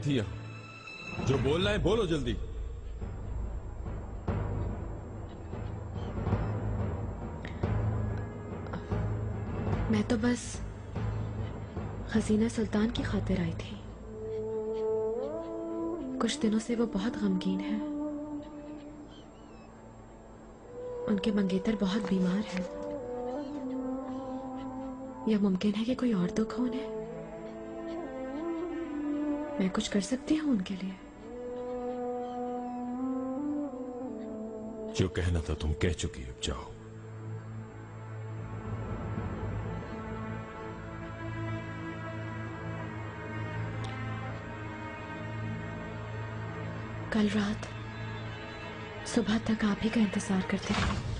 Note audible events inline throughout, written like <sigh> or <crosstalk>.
थी यहाँ जो बोलना है बोलो जल्दी। मैं तो बस हसीना सुल्तान की खातिर आई थी। कुछ दिनों से वो बहुत गमगीन है। उनके मंगेतर बहुत बीमार हैं। यह मुमकिन है कि कोई और दुख हो उन्हें। मैं कुछ कर सकती हूँ उनके लिए। जो कहना था तुम कह चुकी अब जाओ। कल रात सुबह तक आप ही का इंतज़ार करते रहे।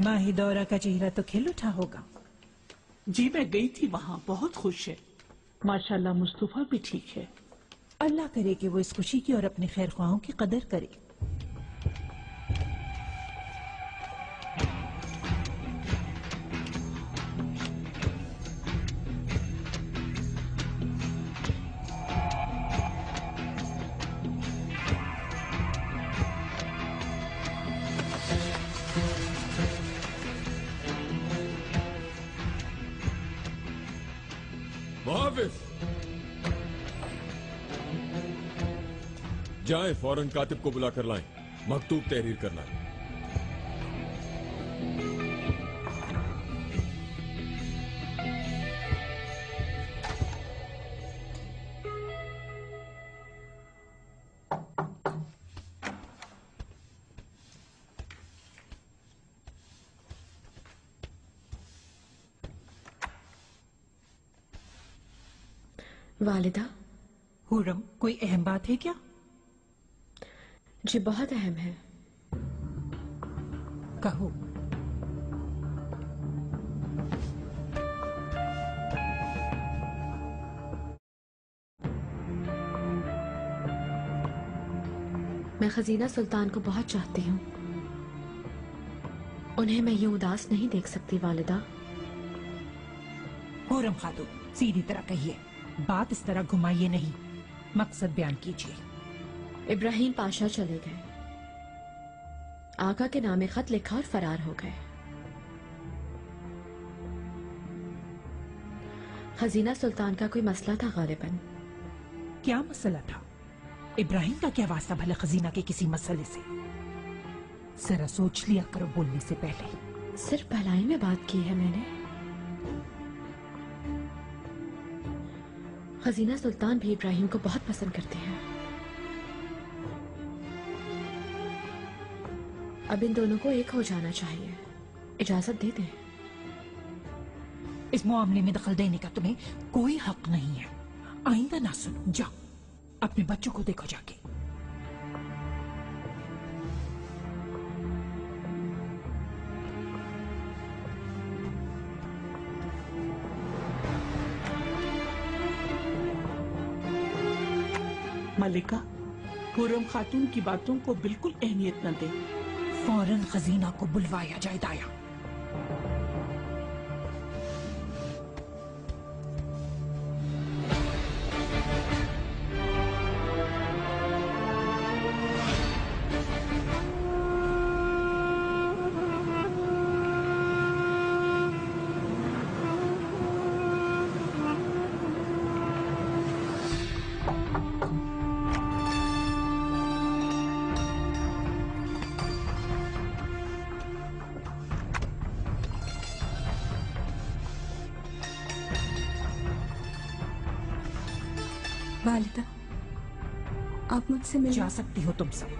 माहिदौरा का चेहरा तो खिल उठा होगा। जी मैं गई थी वहाँ। बहुत खुश है। माशाल्लाह मुस्तफ़ा भी ठीक है। अल्लाह करे कि वो इस खुशी की और अपने खैर ख्वाहों की कदर करे। फ़ौरन कातिब को बुलाकर लाएँ। मकतूब तहरीर करना है। वालिदा? हुरम कोई अहम बात है क्या? जी बहुत अहम है। कहो। मैं खजीना सुल्तान को बहुत चाहती हूँ। उन्हें मैं यूँ उदास नहीं देख सकती वालिदा। हुरम खातू सीधी तरह कहिए बात इस तरह घुमाइए नहीं। मकसद बयान कीजिए। इब्राहिम पाशा चले गए। आका के नामे खत लिखा और फरार हो गए। हजीना सुल्तान का कोई मसला था गालिबन? क्या मसला था? इब्राहिम का क्या वास्ता भला खजीना के किसी मसले से? जरा सोच लिया करो बोलने से पहले। सिर्फ़ भलाई में बात की है मैंने। खजीना सुल्तान भी इब्राहिम को बहुत पसंद करते हैं। अब इन दोनों को एक हो जाना चाहिए। इजाज़त दे दें। इस मामले में दखल देने का तुम्हें कोई हक नहीं है। आइंदा ना सुनो जाओ। अपने बच्चों को देखो जाके। मलिका खुरम खातून की बातों को बिल्कुल अहमियत न दे। फ़ौरन खजीना को बुलवाया जाए दाया। वालिदा आप मुझसे मिल जा सकती हो तुम सब।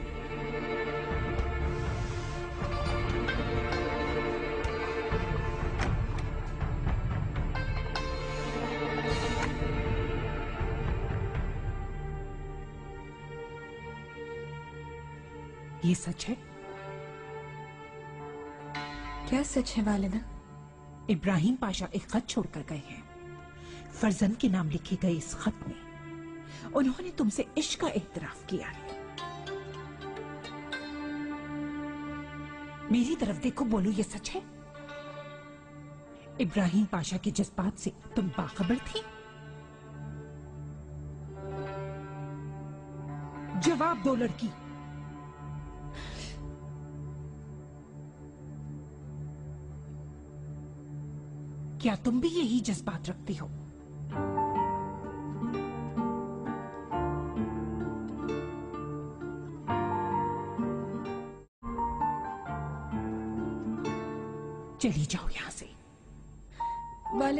ये सच है? क्या सच है वालिदा इब्राहिम पाशा एक खत छोड़कर गए हैं। फरजन के नाम लिखे गए इस खत में उन्होंने तुमसे इश्क का एतराफ किया है। मेरी तरफ़ देखो, बोलो, ये सच है? इब्राहिम पाशा के जज्बात से तुम बाखबर थी? जवाब दो, लड़की। क्या तुम भी यही जज्बात रखती हो?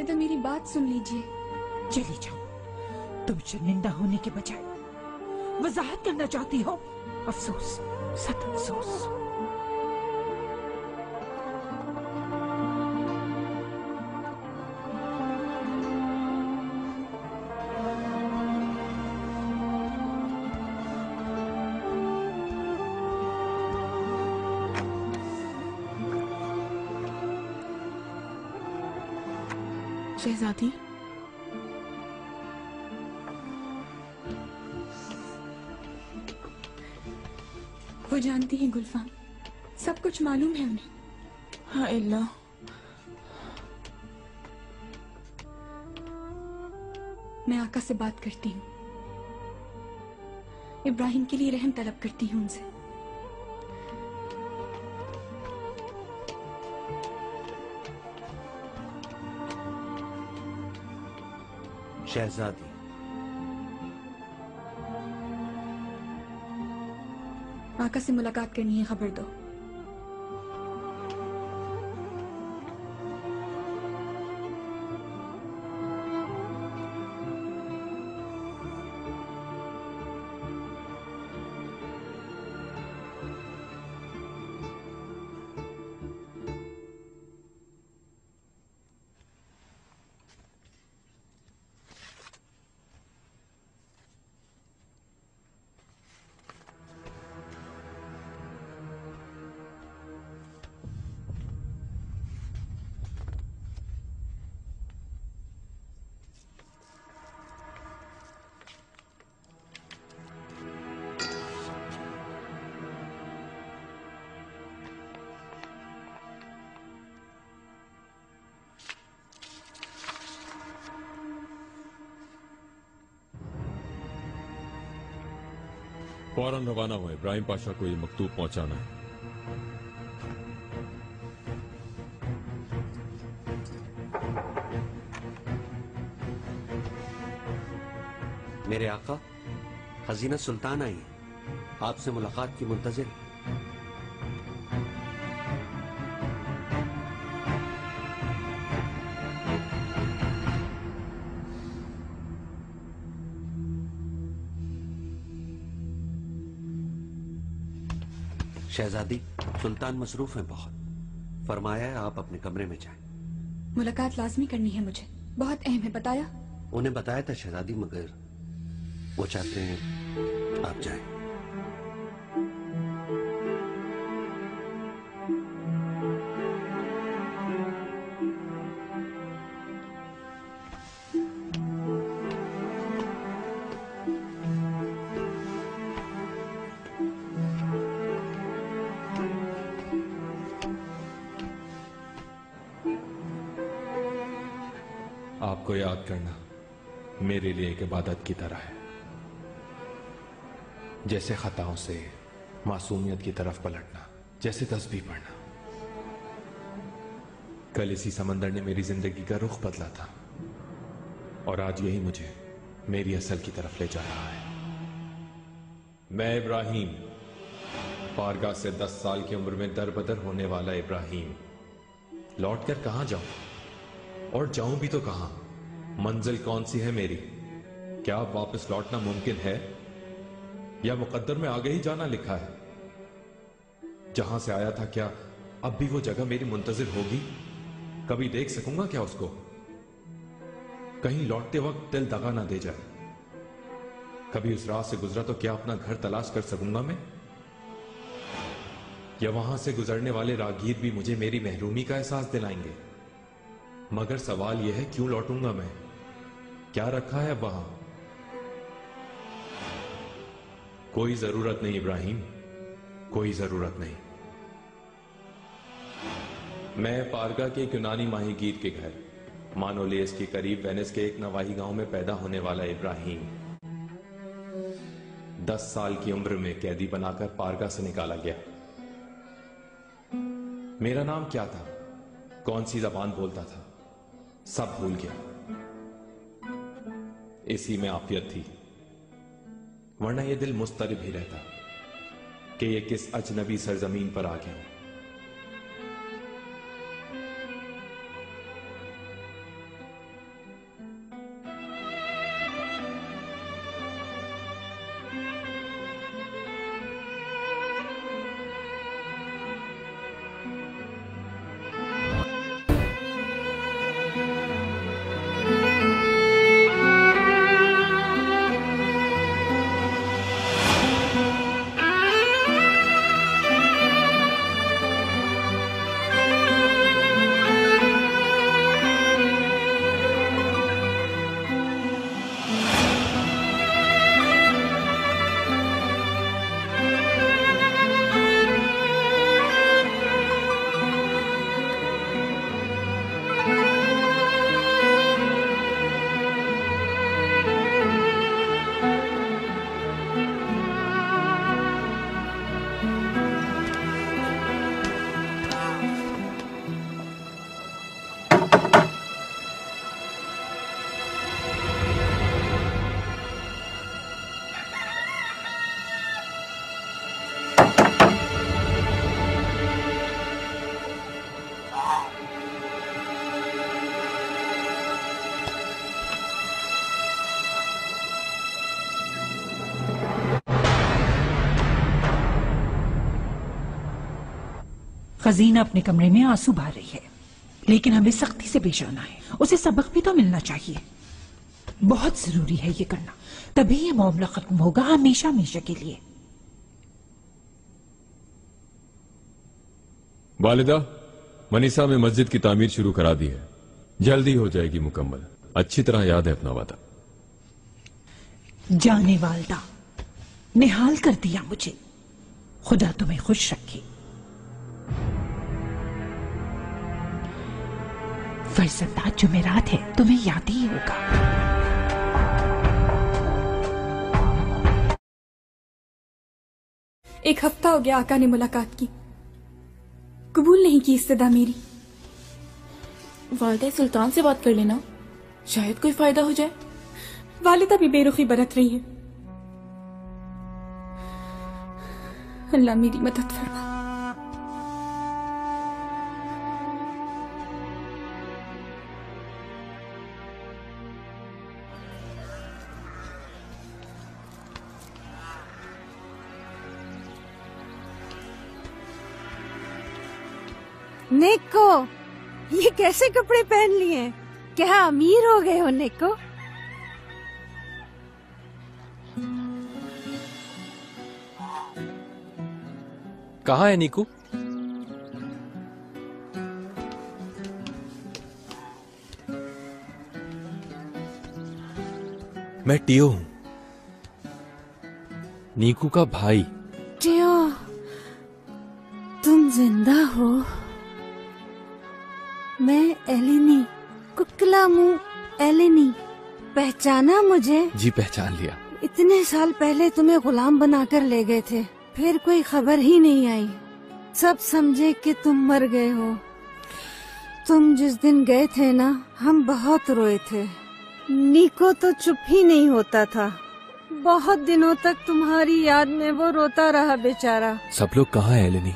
वालिदा मेरी बात सुन लीजिए। चली जाओ। तुम शर्मिंदा होने के बजाय वजाहत करना चाहती हो? अफसोस सत अफसोस। जानती हैं गुलफाम सब कुछ मालूम है उन्हें। हाँ अल्लाह मैं आका से बात करती हूँ। इब्राहिम के लिए रहम तलब करती हूँ उनसे। शहजादी आका से मुलाकात करनी है खबर दो। फ़ौरन रवाना हुए इब्राहिम पाशा को ये मकतूब पहुंचाना है। मेरे आका हजीना सुल्तान आई। आपसे मुलाकात की मुंतजर सुल्तान मसरूफ हैं बहुत। फरमाया है आप अपने कमरे में जाए। मुलाकात लाजमी करनी है मुझे। बहुत अहम है बताया? उन्हें बताया था शहजादी मगर वो चाहते हैं आप जाएँ। इबादत की तरह है। जैसे खताओं से मासूमियत की तरफ़ पलटना, जैसे तस्बीह पढ़ना। कल इसी समंदर ने मेरी ज़िंदगी का रुख बदला था और आज यही मुझे मेरी असल की तरफ़ ले जा रहा है। मैं इब्राहिम पारगा से दस साल की उम्र में दरबदर होने वाला इब्राहिम। लौटकर कहाँ जाऊँ? और जाऊँ भी तो कहाँ? मंजिल कौन सी है मेरी? क्या वापस लौटना मुमकिन है? या मुकद्दर में आगे ही जाना लिखा है? जहाँ से आया था क्या अब भी वो जगह मेरी मुंतजिर होगी? कभी देख सकूँगा क्या उसको? कहीं लौटते वक्त दिल दगा ना दे जाए। कभी उस राह से गुजरा तो क्या अपना घर तलाश कर सकूँगा मैं? या वहाँ से गुजरने वाले रागीर भी मुझे मेरी महरूमी का एहसास दिलाएँगे? मगर सवाल यह है, क्यों लौटूँगा मैं? क्या रखा है वहाँ? कोई ज़रूरत नहीं, इब्राहिम। कोई ज़रूरत नहीं। मैं पारगा के एक यूनानी माहीगीर के घर मानोलेस के करीब वेनिस के एक नवाही गाँव में पैदा होने वाला इब्राहिम। दस साल की उम्र में कैदी बनाकर पारगा से निकाला गया। मेरा नाम क्या था? कौन सी जबान बोलता था? सब भूल गया। इसी में आफियत थी। वरना यह दिल मुस्तरब ही रहता कि ये किस अजनबी सरजमीन पर आ गया। खजीना अपने कमरे में आँसू बहा रही है। लेकिन हमें सख्ती से पेश आना है। उसे सबक भी तो मिलना चाहिए। बहुत ज़रूरी है ये करना। तभी ये मामला खत्म होगा हमेशा हमेशा के लिए। वालिदा मनीषा में मस्जिद की तामीर शुरू करा दी है। जल्दी हो जाएगी मुकम्मल। अच्छी तरह याद है अपना वादा। जाने वालदा निहाल कर दिया मुझे। खुदा तुम्हें खुश रखे। फरसंदा जुमेरात है तुम्हें याद ही होगा। एक हफ़्ता हो गया आका ने मुलाकात की। कबूल नहीं की इस्तदा मेरी। वालदा सुल्तान से बात कर लेना। शायद कोई फ़ायदा हो जाए। वालिदा भी बेरुखी बरत रही है। अल्लाह मेरी मदद फरमा। कैसे कपड़े पहन लिए क्या अमीर हो गए हो नेको कहाँ है नीकू? मैं टियो हूँ। नीकू का भाई। टियो तुम ज़िंदा हो। मैं एलेनी कुकला मुँह एलेनी। पहचाना मुझे? जी पहचान लिया। इतने साल पहले तुम्हें गुलाम बनाकर ले गए थे फिर कोई खबर ही नहीं आई। सब समझे कि तुम मर गए हो। तुम जिस दिन गए थे ना हम बहुत रोए थे। नीको तो चुप ही नहीं होता था। बहुत दिनों तक तुम्हारी याद में वो रोता रहा बेचारा। सब लोग कहाँ है एलेनी?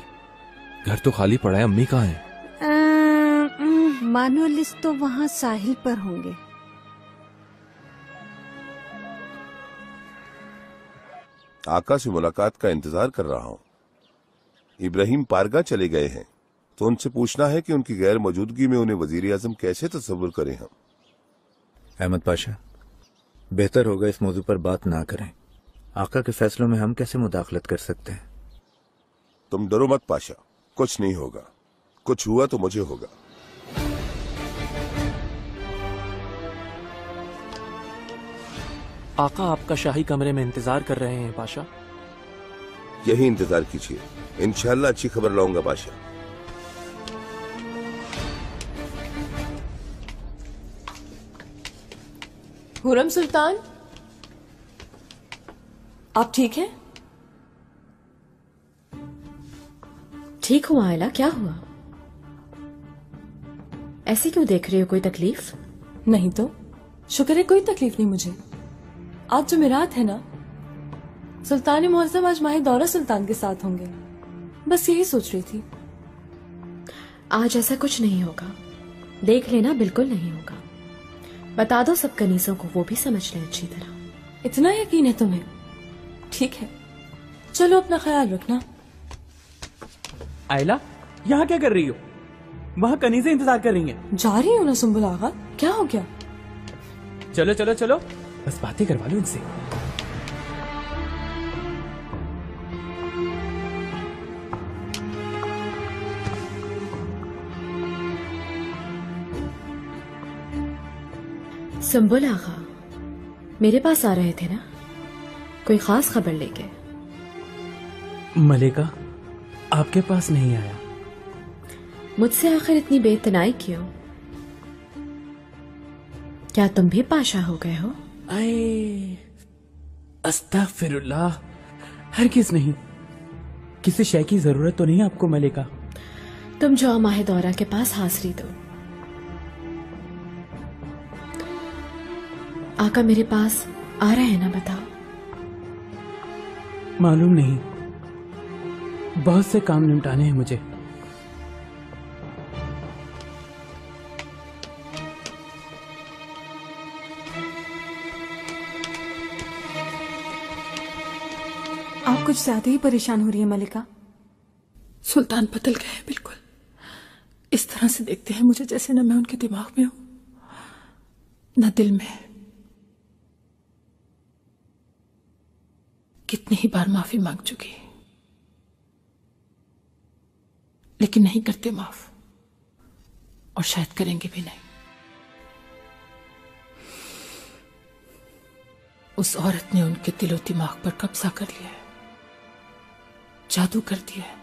घर तो खाली पड़ा है अम्मी कहाँ है? अम्म, मानो लिस्ट तो वहाँ साहिल पर होंगे। आका से मुलाकात का इंतज़ार कर रहा हूँ। इब्राहिम पारगा चले गए हैं तो उनसे पूछना है कि उनकी गैर मौजूदगी में उन्हें वज़ीर आज़म कैसे तस्वुर करें हम? अहमद पाशा बेहतर होगा इस मौजू पर बात ना करें। आका के फैसलों में हम कैसे मुदाखलत कर सकते हैं? तुम डरो मत पाशा कुछ नहीं होगा। कुछ हुआ तो मुझे होगा। आका आपका शाही कमरे में इंतज़ार कर रहे हैं पाशा यही इंतज़ार कीजिए। इंशाल्लाह अच्छी खबर लाऊँगा पाशा हुरम सुल्तान आप ठीक हैं? ठीक हुआ आयला क्या हुआ? ऐसे क्यों देख रही हो कोई तकलीफ़? नहीं तो शुक्र है कोई तकलीफ़ नहीं मुझे। आज जो मिरात है ना सुल्तान मुहज्जम आज माही दौरा सुल्तान के साथ होंगे। बस यही सोच रही थी। आज ऐसा कुछ नहीं होगा। देख लेना बिल्कुल नहीं होगा। बता दो सब कनीसों को वो भी समझ लें अच्छी तरह। इतना यकीन है तुम्हें? ठीक है। चलो अपना ख्याल रखना। आयला यहाँ क्या कर रही हो? वहाँ कनीजे इंतज़ार कर रही हैं। जा रही हूँ ना सुम्बुल आगा? क्या हो गया? चलो चलो चलो। बस बातें करवा लो इनसे। संबुल आगा मेरे पास आ रहे थे ना? कोई खास खबर लेके। मलिका आपके पास नहीं आया। मुझसे आखिर इतनी बेतनाई क्यों? क्या तुम भी पाशा हो गए हो? आए। अस्तगफिरुल्लाह। हरगिज नहीं। किसी शय की ज़रूरत तो नहीं आपको मलिका तुम जाओ माहे दौरा के पास हाजिरी दो। आका मेरे पास आ रहे हैं ना बताओ। मालूम नहीं। बहुत से काम निपटाने हैं मुझे। आप कुछ ज़्यादा ही परेशान हो रही है मलिका सुल्तान बदल गए हैं, बिल्कुल। इस तरह से देखते हैं मुझे जैसे ना मैं उनके दिमाग में हूँ, न दिल में कितनी ही बार माफ़ी मांग चुकी लेकिन नहीं करते माफ़, और शायद करेंगे भी नहीं। उस औरत ने उनके दिलो दिमाग पर कब्जा कर लिया है। जादू कर दिया है।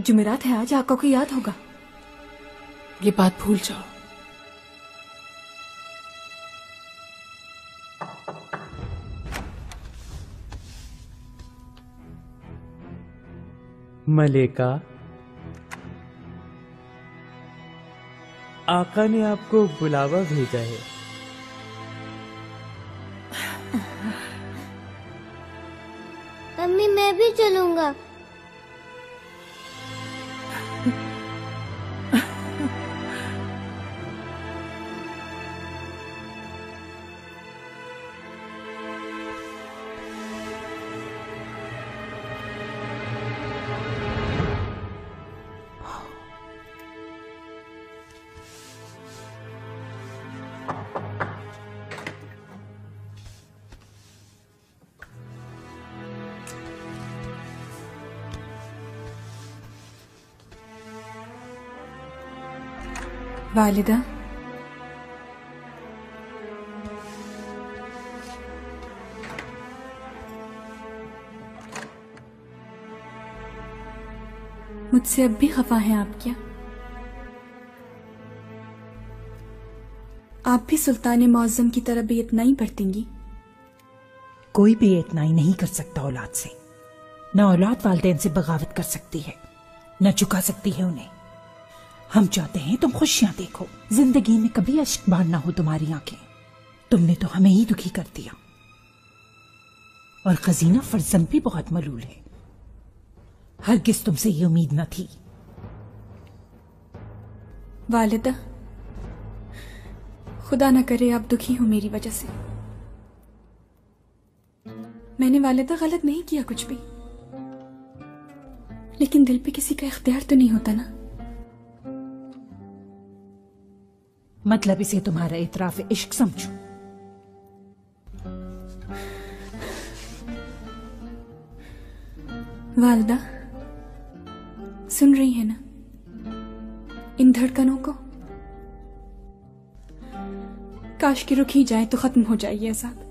जुमेरात है आज आका को याद होगा। ये बात भूल जाओ। मलेका आका ने आपको बुलावा भेजा है। वालिदा मुझसे अब भी खफा हैं आप क्या? आप भी सुल्तान मौजम की तरह बेइतनाई बरतेंगी? कोई भी इतनाई नहीं कर सकता औलाद से। न औलाद वालदेन से बगावत कर सकती है, न चुका सकती है उन्हें। हम चाहते हैं तुम खुशियाँ देखो। ज़िंदगी में कभी अश्क बार ना हो तुम्हारी आँखें। तुमने तो हमें ही दुखी कर दिया। और खजीना फरजन भी बहुत मलूल है। हरगिज तुमसे ये उम्मीद न थी। वालिदा, खुदा ना करे आप दुखी हो मेरी वजह से। मैंने वालिदा गलत नहीं किया कुछ भी। लेकिन दिल पे किसी का इख्तियार तो नहीं होता ना। मतलब इसे तुम्हारा इतराफ इश्क समझो। वालदा, सुन रही है ना? इन धड़कनों को? काश की रुक ही जाए तो खत्म हो जाए ये अजाब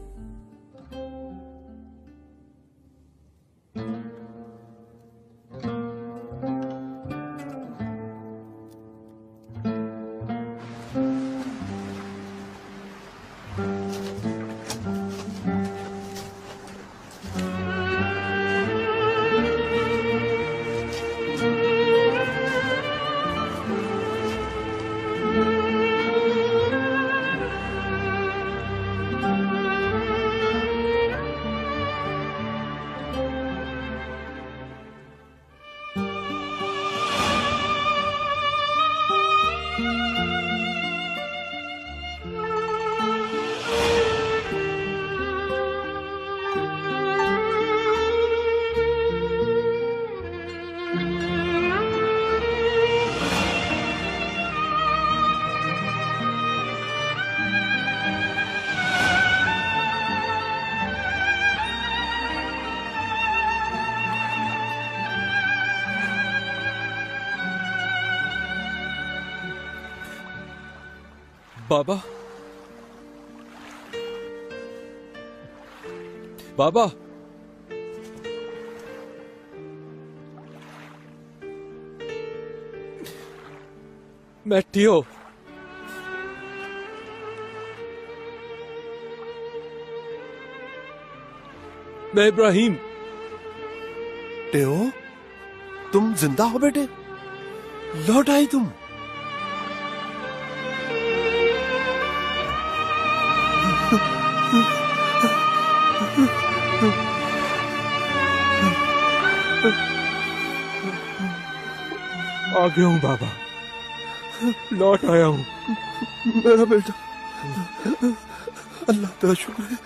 बाबा। बाबा। मैटियो मैं इब्राहिम। तुम ज़िंदा हो बेटे? लौट आई तुम। आ गया हूँ बाबा। लौट आया हूँ। मेरा बेटा अल्लाह का शुक्र है।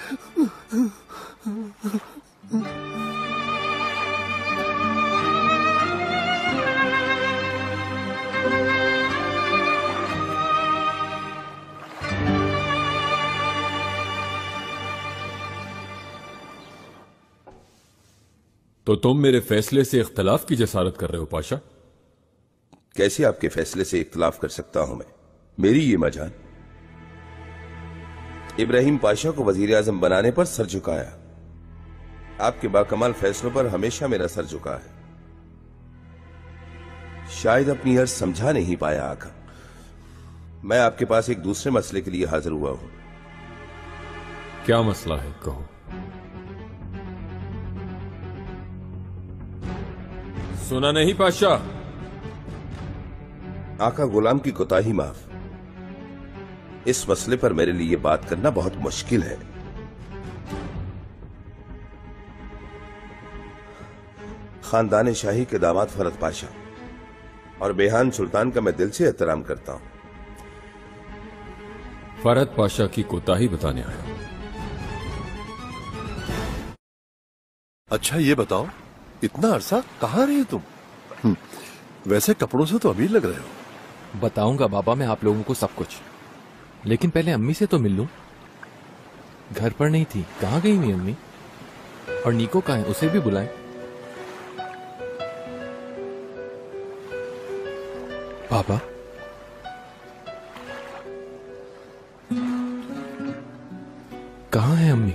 तो तुम मेरे फैसले से इख्तलाफ की जसारत कर रहे हो पाशा। कैसे आपके फैसले से इख्तलाफ कर सकता हूँ मैं? मेरी ये मजान इब्राहिम पाशा को वज़ीर आज़म बनाने पर सर झुकाया। आपके बाकमाल फैसलों पर हमेशा मेरा सर झुका है। शायद अपनी अर्ज़ समझा नहीं पाया आका। मैं आपके पास एक दूसरे मसले के लिए हाजिर हुआ हूँ। क्या मसला है कहो? सुना नहीं पाशाह आका गुलाम की कोताही माफ़। इस मसले पर मेरे लिए बात करना बहुत मुश्किल है। खानदान शाही के दामाद फरत पाशा और बेहान सुल्तान का मैं दिल से एहतराम करता हूँ। फरत पाशा की कोताही बताने आया अच्छा ये बताओ इतना अरसा कहाँ रहे तुम? हम्म, वैसे कपड़ों से तो अमीर लग रहे हो। बताऊँगा बाबा मैं आप लोगों को सब कुछ। लेकिन पहले अम्मी से तो मिल लू। घर पर नहीं थी। कहाँ गई हुई अम्मी? और नीको कहाँ है? उसे भी बुलाए। पापा कहाँ है अम्मी?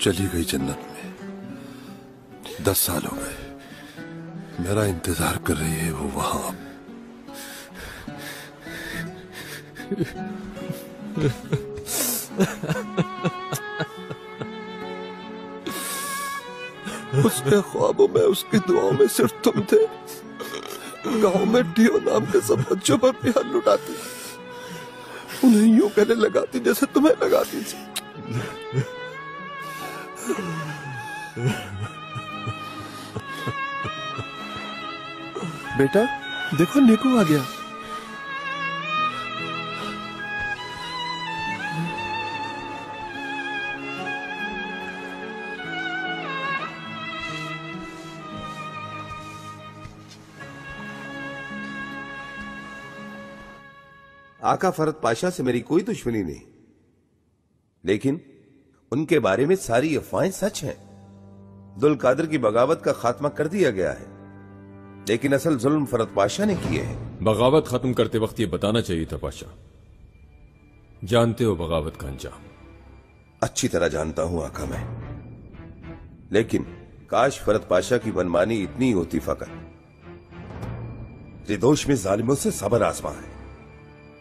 चली गई जन्नत में। दस साल हो गए। मेरा इंतज़ार कर रही है वो वहाँ। उसके ख्वाबों में, उसकी दुआओं में सिर्फ़ तुम थे। गाँव में डियो नाम के सब बच्चों पर प्यार लुटाती। उन्हें यूँ कहने लगाती जैसे तुम्हें लगाती थी। बेटा देखो निकू आ गया। आका फरत पाशा से मेरी कोई दुश्मनी नहीं। लेकिन उनके बारे में सारी अफवाहें सच हैं। दुल कादर की बगावत का खात्मा कर दिया गया है। लेकिन असल जुल्म फरत पाशा ने किए हैं। बगावत खत्म करते वक्त ये बताना चाहिए था पाशा। जानते हो बगावत का अंजाम? अच्छी तरह जानता हूँ आका मैं। लेकिन काश फरत पाशा की मनमानी इतनी होती फकत। रिदोश में जालिमों से सबर आजमा है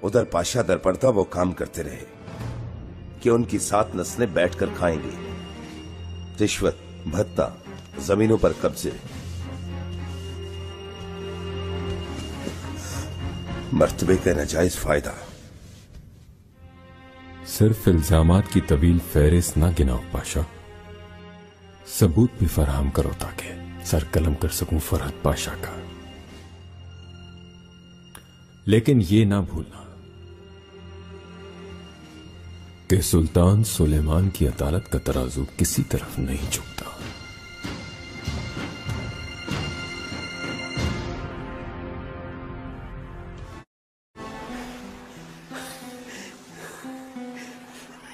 उधर पाशा दर पड़ता वो काम करते रहे। कि उनकी सात नस्लें बैठकर खाएँगी। रिश्वत, भत्ता, जमीनों पर कब्जे। मर्तबे का नाजायज फ़ायदा। सिर्फ़ इल्ज़ाम की तवील फहरिस्त ना गिनाओ, पाशा। सबूत भी फराहम करो ताकि सर कलम कर सकूँ फरहत पाशा का। लेकिन ये ना भूलना। कि सुल्तान सुलेमान की अदालत का तराजू किसी तरफ़ नहीं झुकता।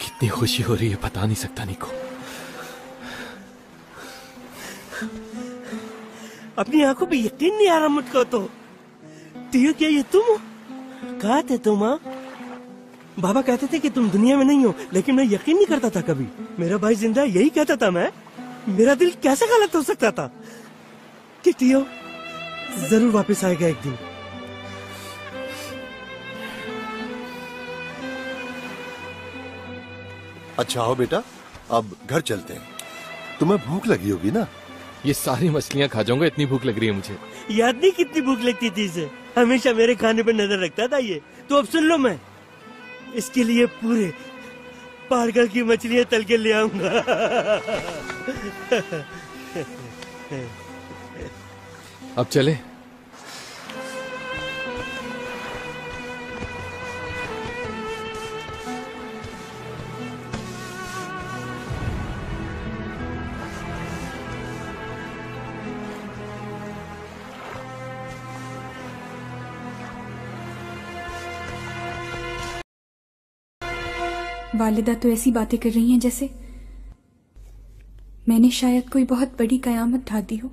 कितनी खुशी हो रही है बता नहीं सकता निको। अपनी आँखों पे यकीन नहीं आ रहा मुझको तो। क्या ये तुम कहा थे तुम हाँ? बाबा कहते थे कि तुम दुनिया में नहीं हो लेकिन मैं यकीन नहीं करता था कभी। मेरा भाई ज़िंदा यही कहता था मैं। मेरा दिल कैसे गलत हो सकता था? कि टियो ज़रूर वापस आएगा एक दिन। अच्छा हो बेटा अब घर चलते हैं। तुम्हें भूख लगी होगी ना? ये सारी मछलियाँ खा जाऊँगा इतनी भूख लग रही है मुझे। याद नहीं कितनी भूख लगती थी इसे? हमेशा मेरे खाने पर नज़र रखता था ये। तो अब सुन लो मैं। इसके लिए पूरे पारगल की मछलियाँ तल के ले आऊँगा। अब चले। वालिदा तो ऐसी बातें कर रही हैं जैसे, मैंने शायद कोई बहुत बड़ी कयामत ढा दी हो।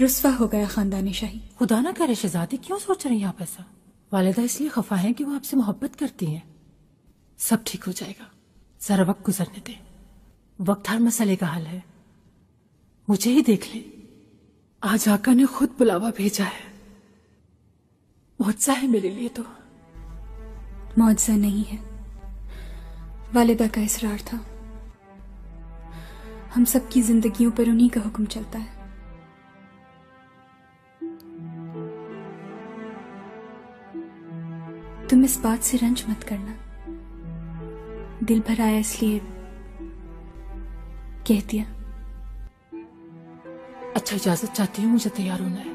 रुस्वा हो गया खानदानी शाही। खुदा ना करे शहजादी, क्यों सोच रही हैं आप ऐसा? वालिदा इसलिए खफा है कि वो आपसे मोहब्बत करती हैं। सब ठीक हो जाएगा। जरा वक्त गुजरने दे। वक्त हर मसले का हल है। मुझे ही देख ले। आज आका ने खुद बुलावा भेजा है। मुआवजा है मेरे लिए तो। मुआवजा नहीं है। वालिदा का इसरार था। हम सबकी जिंदगियों पर उन्हीं का हुक्म चलता है। तुम इस बात से रंज मत करना। दिल भर आया इसलिए कह दिया। अच्छा इजाज़त चाहती हूँ, मुझे तैयार होना है।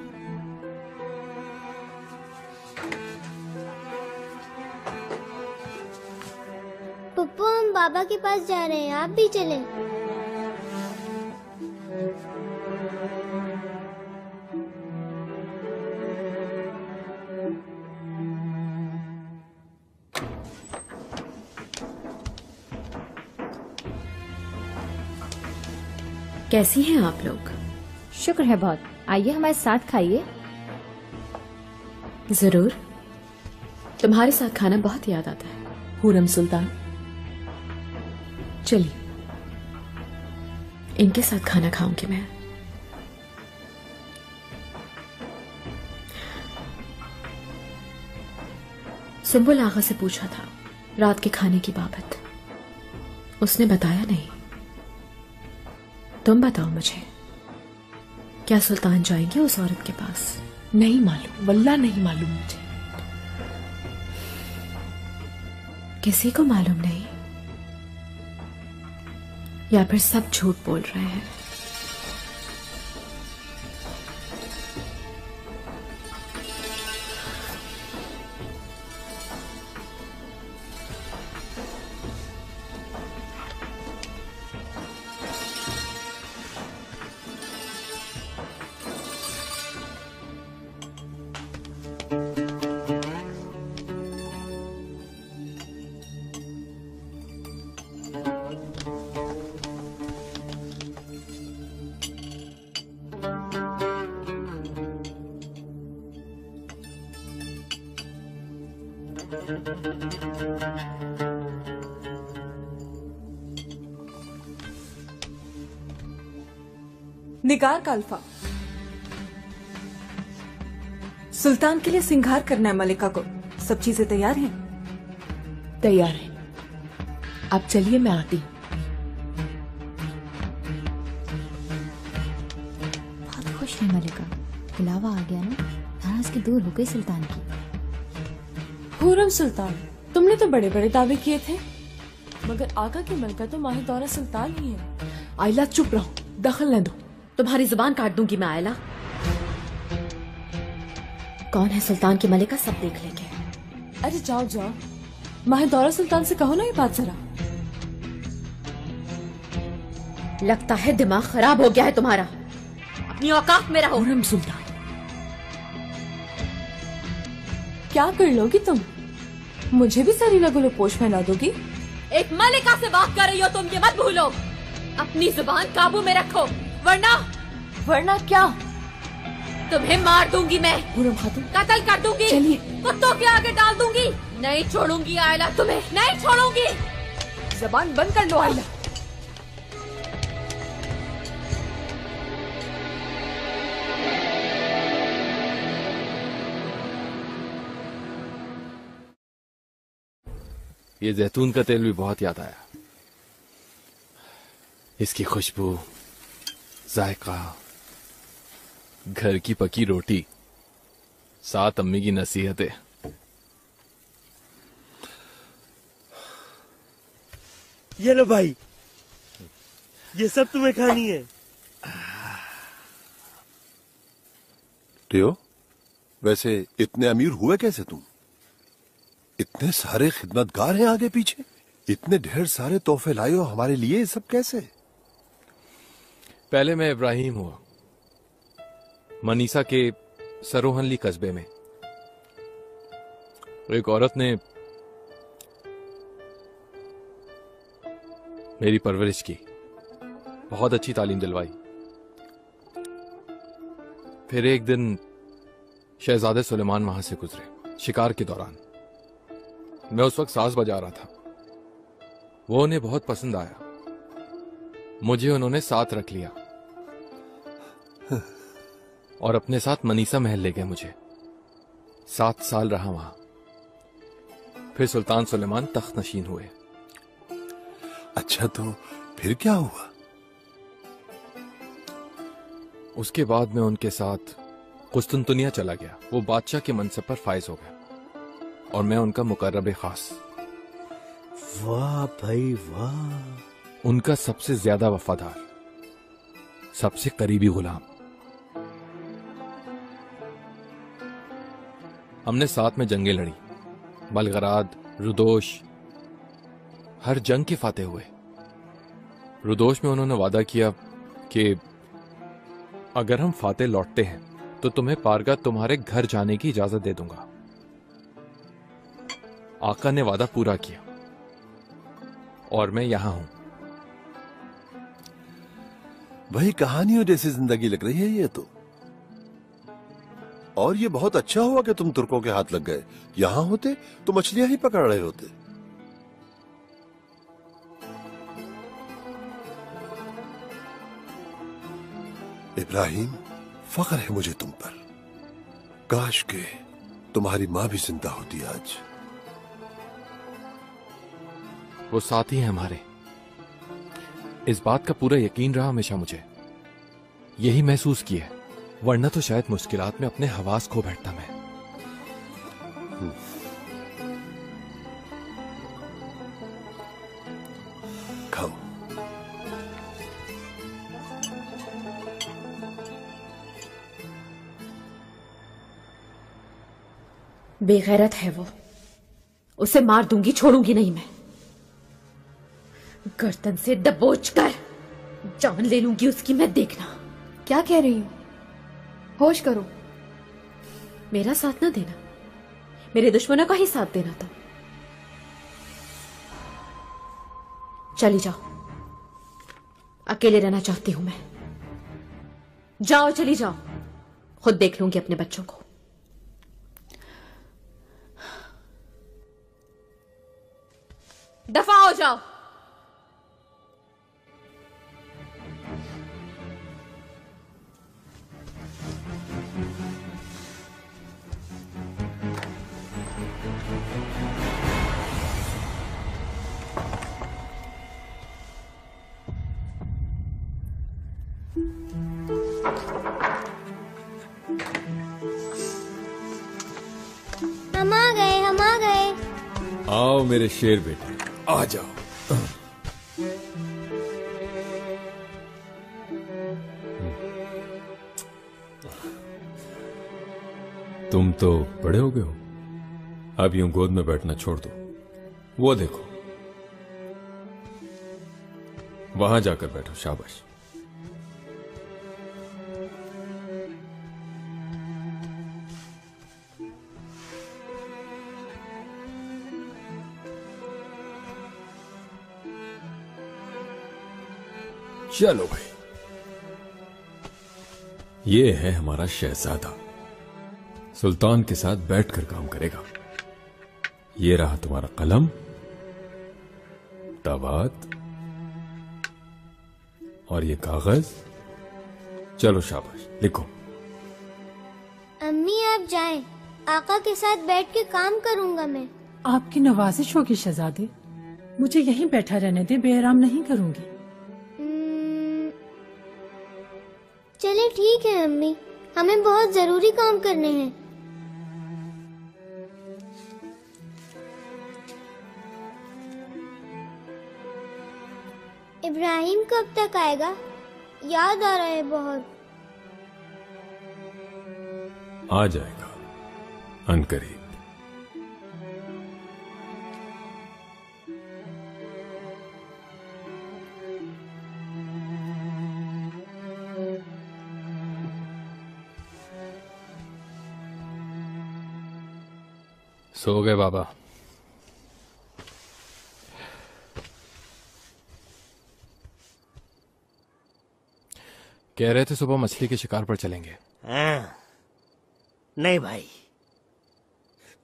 बाबा के पास जा रहे हैं आप भी चलें। कैसी हैं आप लोग? शुक्र है बहुत। आइए हमारे साथ खाइए। ज़रूर। तुम्हारे साथ खाना बहुत याद आता है हुरम सुल्तान। चलिए। इनके साथ खाना खाऊँगी मैं। सुम्बुल आगा से पूछा था, रात के खाने की बाबत। उसने बताया नहीं। तुम बताओ मुझे, क्या सुल्तान जाएँगे उस औरत के पास? नहीं मालूम, वल्ला नहीं मालूम मुझे। किसी को मालूम नहीं। या फिर सब झूठ बोल रहे हैं। निगार काल्फा सुल्तान के लिए सिंगार करना है मलिका को। सब चीज़ें तैयार हैं? तैयार है। अब चलिए मैं आती हूँ। बहुत खुश है मलिका। बुलावा आ गया ना? नाराज़गी दूर हो गई सुल्तान की। हुरम सुल्तान तुमने तो बड़े बड़े दावे किए थे। मगर आका की मलका तो माही दौरा सुल्तान ही है। आयला चुप रहो। दखल न दो। तुम्हारी ज़ुबान काट दूँगी मैं आयला। कौन है सुल्तान की मलिका? सब देख लेंगे। अरे जाओ जाओ। माही दौरा सुल्तान से कहो ना ये बात जरा। लगता है दिमाग खराब हो गया है तुम्हारा। अपनी औकात में रहो। हुरम सुल्तान। क्या कर लोगी तुम? मुझे भी सरीला गुलो पोश पहना दोगी। एक मलिका से बात कर रही हो तुम ये मत भूलो। अपनी ज़ुबान काबू में रखो। वरना वरना क्या? तुम्हें मार दूँगी मैं। खातून। कत्ल कर दूँगी। चलिए। कुत्तों के आगे डाल दूँगी। नहीं छोड़ूँगी आयला तुम्हें। नहीं छोड़ूँगी। जबान बंद कर लो आयला। ये जैतून का तेल भी बहुत याद आया। इसकी खुशबू जायका। घर की पकी रोटी। सात अम्मी की नसीहतें। ये लो भाई। ये सब तुम्हें खानी है। टियो वैसे इतने अमीर हुए कैसे तुम? इतने सारे खिदमतगार हैं आगे पीछे। इतने ढेर सारे तोहफे लाए हो हमारे लिए ये सब कैसे? पहले मैं इब्राहिम हुआ। मनीसा के सरोहनली कस्बे में। एक औरत ने मेरी परवरिश की। बहुत अच्छी तालीम दिलवाई। फिर एक दिन शहजादे सुलेमान वहाँ से गुजरे, शिकार के दौरान। मैं उस वक्त सास बजा रहा था। वो उन्हें बहुत पसंद आया। मुझे उन्होंने साथ रख लिया। और अपने साथ मनीषा महल ले गए मुझे। सात साल रहा वहाँ। फिर सुल्तान सुलेमान तख्त नशीन हुए। अच्छा तो फिर क्या हुआ? उसके बाद मैं उनके साथ कुस्तुनतुनिया चला गया। वो बादशाह के मनसब पर फायज हो गया। और मैं उनका मुकर्रब खास। वाह भाई वाह। उनका सबसे ज़्यादा वफादार, सबसे करीबी गुलाम। हमने साथ में जंगें लड़ी, बलगराद, रुदोश, हर जंग के फाते हुए। रुदोश में उन्होंने वादा किया कि अगर हम फाते लौटते हैं तो तुम्हें पारगा तुम्हारे घर जाने की इजाज़त दे दूँगा। आका ने वादा पूरा किया और मैं यहाँ हूँ। वही कहानियों जैसी ज़िंदगी लग रही है ये तो। और ये बहुत अच्छा हुआ कि तुम तुर्कों के हाथ लग गए। यहाँ होते तो मछलियाँ ही पकड़ रहे होते। इब्राहिम, फख्र है मुझे तुम पर। काश के तुम्हारी माँ भी ज़िंदा होती आज। वो साथी हैं हमारे। इस बात का पूरा यकीन रहा हमेशा मुझे। यही महसूस किया है वरना तो शायद मुश्किलात में अपने हवास खो बैठता मैं। खाओ। बेगैरत है वो। उसे मार दूँगी छोड़ूँगी नहीं मैं। गर्दन से दबोच कर जान ले लूँगी उसकी मैं देखना। क्या कह रही हूँ? होश करो। मेरा साथ ना देना। मेरे दुश्मनों का ही साथ देना तो। चली जाओ। अकेले रहना चाहती हूँ मैं। जाओ चली जाओ। खुद देख लूँगी अपने बच्चों को। दफ़ा हो जाओ। मेरे शेर बेटे। आ जाओ। तुम तो बड़े हो गए हो। अब यूँ गोद में बैठना छोड़ दो। वो देखो। वहाँ जाकर बैठो, शाबाश। चलो भाई। ये है हमारा शहजादा। सुल्तान के साथ बैठकर काम करेगा। ये रहा तुम्हारा कलम दावात और ये कागज़। चलो शाबाश लिखो। अम्मी आप जाएँ। आका के साथ बैठ के काम करूँगा मैं। आपकी नवाजिश होगी शहजादे। मुझे यहीं बैठा रहने दे बेआराम नहीं करूँगी। ठीक है, अम्मी। हमें बहुत ज़रूरी काम करने हैं। इब्राहिम कब तक आएगा? याद आ रहा है बहुत। आ जाएगा, अनकरीब। सो गए बाबा। कह रहे थे सुबह मछली के शिकार पर चलेंगे। हाँ। नहीं भाई।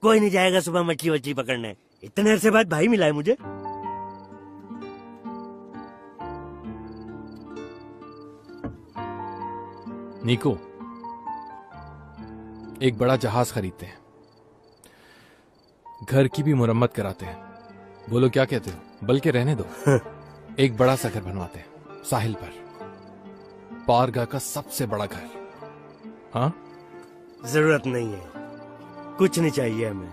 कोई नहीं जाएगा सुबह मछली वछली पकड़ने। इतने अरसे बाद भाई मिला है मुझे। नीको एक बड़ा जहाज़ खरीदते हैं। घर की भी मुरम्मत कराते हैं। बोलो क्या कहते हो? बल्कि रहने दो। <laughs> एक बड़ा सा घर बनवाते हैं साहिल पर। पारगा का सबसे बड़ा घर। हाँ? ज़रूरत नहीं है। कुछ नहीं चाहिए हमें।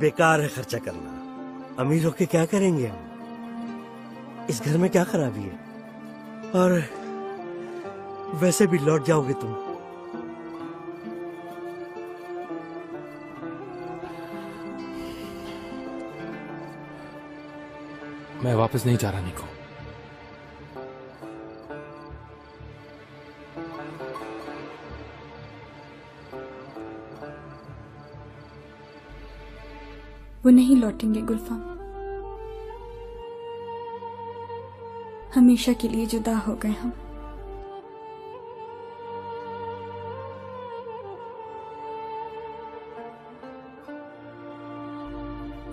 बेकार है खर्चा करना। अमीर होके क्या करेंगे हम? इस घर में क्या खराबी है? और वैसे भी लौट जाओगे तुम। मैं वापस नहीं जा रहा, निको। वो नहीं लौटेंगे गुलफाम हमेशा के लिए जुदा हो गए हम।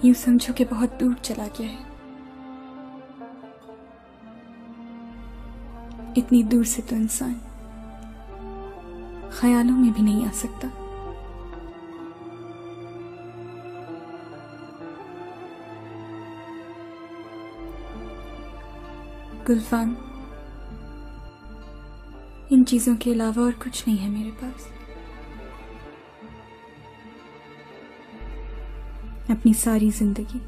यूँ समझो कि बहुत दूर चला गया है। इतनी दूर से तो इंसान ख्यालों में भी नहीं आ सकता। गुलफान, इन चीज़ों के अलावा और कुछ नहीं है मेरे पास। अपनी सारी ज़िंदगी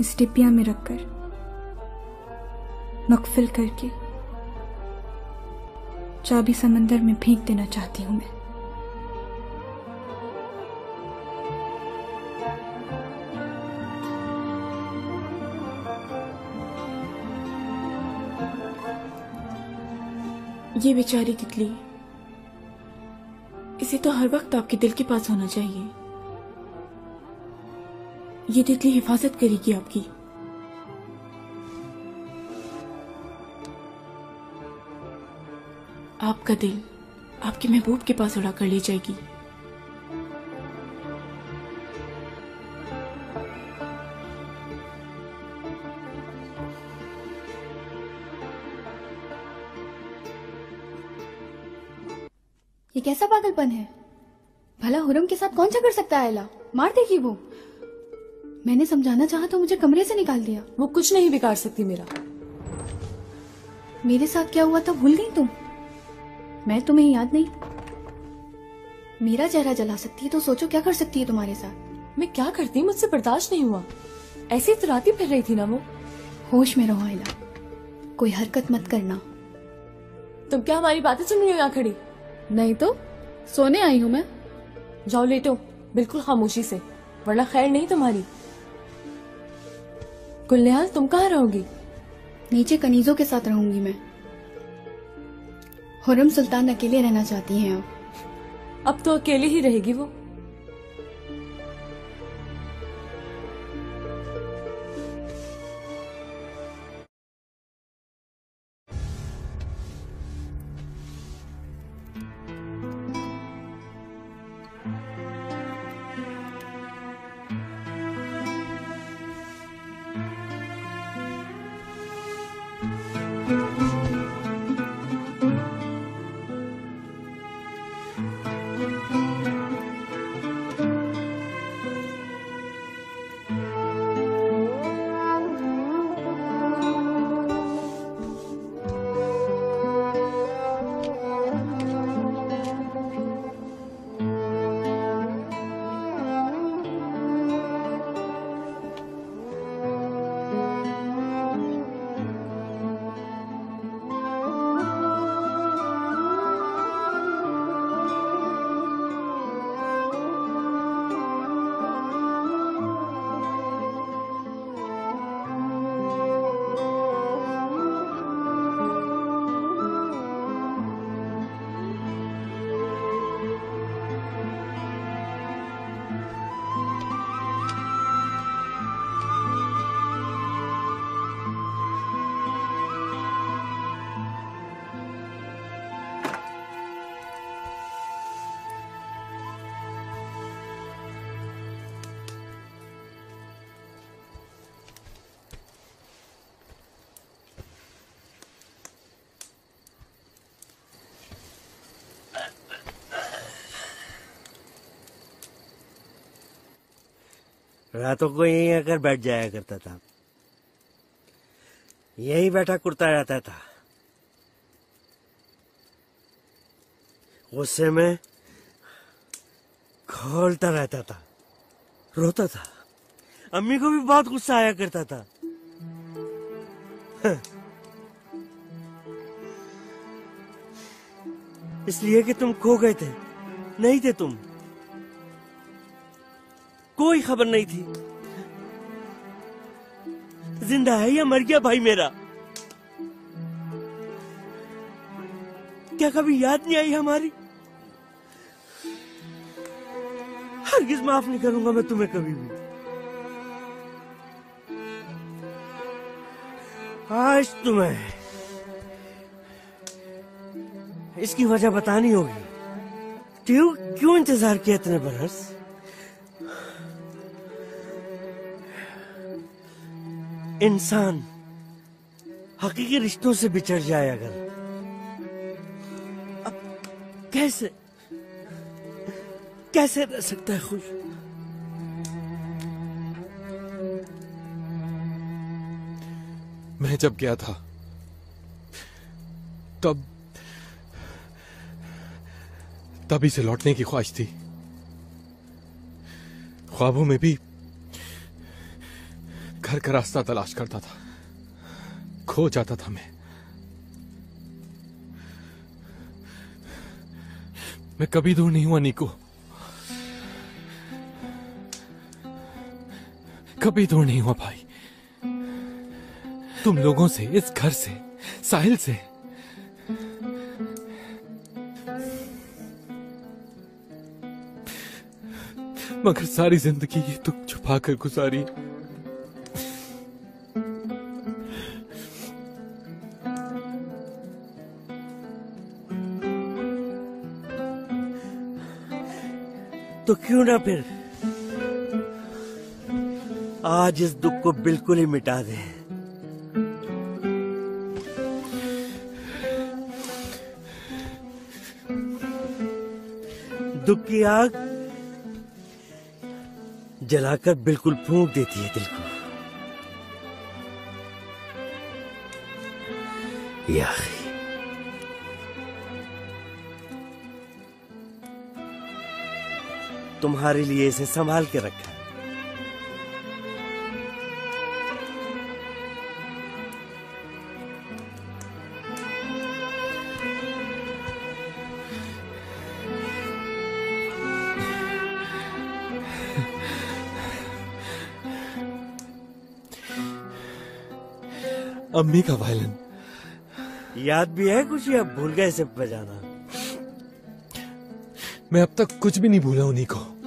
इस टिपिया में रखकर, मकफिल करके चाबी समंदर में फेंक देना चाहती हूँ मैं। ये बेचारी तितली, इसे तो हर वक्त आपके दिल के पास होना चाहिए। ये तितली हिफाजत करेगी आपकी। आपका दिल आपके महबूब के पास उड़ा कर ले जाएगी। ये कैसा पागलपन है? भला हुरम के साथ कौन सा कर सकता है अला मार देगी वो। मैंने समझाना चाहा तो मुझे कमरे से निकाल दिया। वो कुछ नहीं बिगाड़ सकती मेरा। मेरे साथ क्या हुआ था भूल गई तुम? मैं तुम्हें याद नहीं। मेरा चेहरा जला सकती है तो सोचो क्या कर सकती है तुम्हारे साथ। मैं क्या करती? मुझसे बर्दाश्त नहीं हुआ। ऐसी इतराती फिर रही थी ना वो। होश में रहो आयला। कोई हरकत मत करना। तुम क्या हमारी बातें सुन रही हो यहाँ खड़ी? नहीं तो सोने आई हूँ मैं। जाओ लेटो बिल्कुल खामोशी से वरना खैर नहीं तुम्हारी। कुल्लेहाल तुम कहाँ रहोगी? नीचे कनीजों के साथ रहूँगी मैं। हुरम सुल्तान अकेले रहना चाहती हैं। अब अब तो अकेले ही रहेगी वो। रातों को यहीं आकर बैठ जाया करता था। यहीं बैठा कुर्ता रहता था। गुस्से में खोलता रहता था, रोता था। अम्मी को भी बहुत गुस्सा आया करता था। इसलिए कि तुम खो गए थे, नहीं थे तुम। कोई खबर नहीं थी। ज़िंदा है या मर गया भाई मेरा? क्या कभी याद नहीं आई हमारी? हरगिज माफ़ नहीं करूँगा मैं तुम्हें कभी भी। आज तुम्हें इसकी वजह बतानी होगी। क्यों क्यों इंतज़ार किया इतने बरस? इंसान हकीकी रिश्तों से बिछड़ जाए अगर। अब कैसे कैसे रह सकता है खुश? मैं जब गया था, तब, तभी से लौटने की ख्वाहिश थी। ख्वाबों में भी घर का रास्ता तलाश करता था। खो जाता था मैं। मैं कभी दूर नहीं हुआ, नीको। कभी दूर नहीं हुआ, भाई। तुम लोगों से, इस घर से, साहिल से। मगर सारी ज़िंदगी ये दुख छुपा कर गुजारी। तो क्यों ना फिर? आज इस दुख को बिल्कुल ही मिटा दे। दुख की आग जलाकर बिल्कुल फूंक देती है दिल को। या तुम्हारे लिए इसे संभाल के रखा। है अम्मी का वायलिन याद भी है कुछ या भूल गए इसे बजाना? मैं अब तक कुछ भी नहीं भूला उन्हीं को।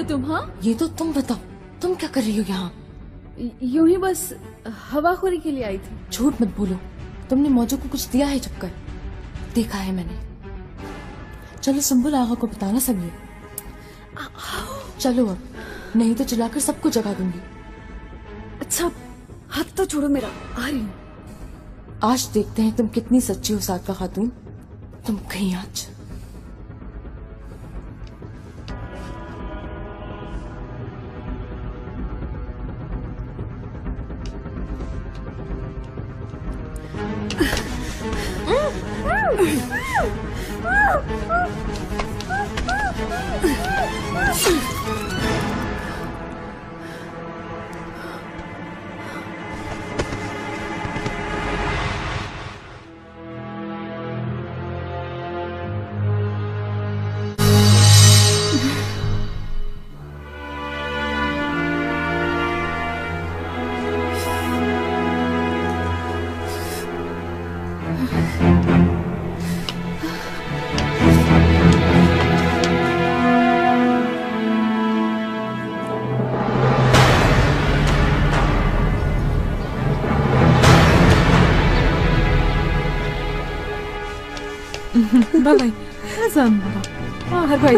हो तुम हाँ? ये तो तुम बताओ तुम क्या कर रही हो यहाँ? यूँ ही बस हवाखोरी के लिए आई थी। झूठ मत बोलो तुमने मौजू को कुछ दिया है चुपकर? देखा है मैंने। चलो सुम्बुल आगा को बताना सब ये चलो अब नहीं तो चिल्लाकर सबको जगा दूँगी। अच्छा हाथ तो छोड़ो मेरा आ रही हूँ। आज देखते हैं तुम कितनी सच्ची हो सादका खातून। तुम कहीं आज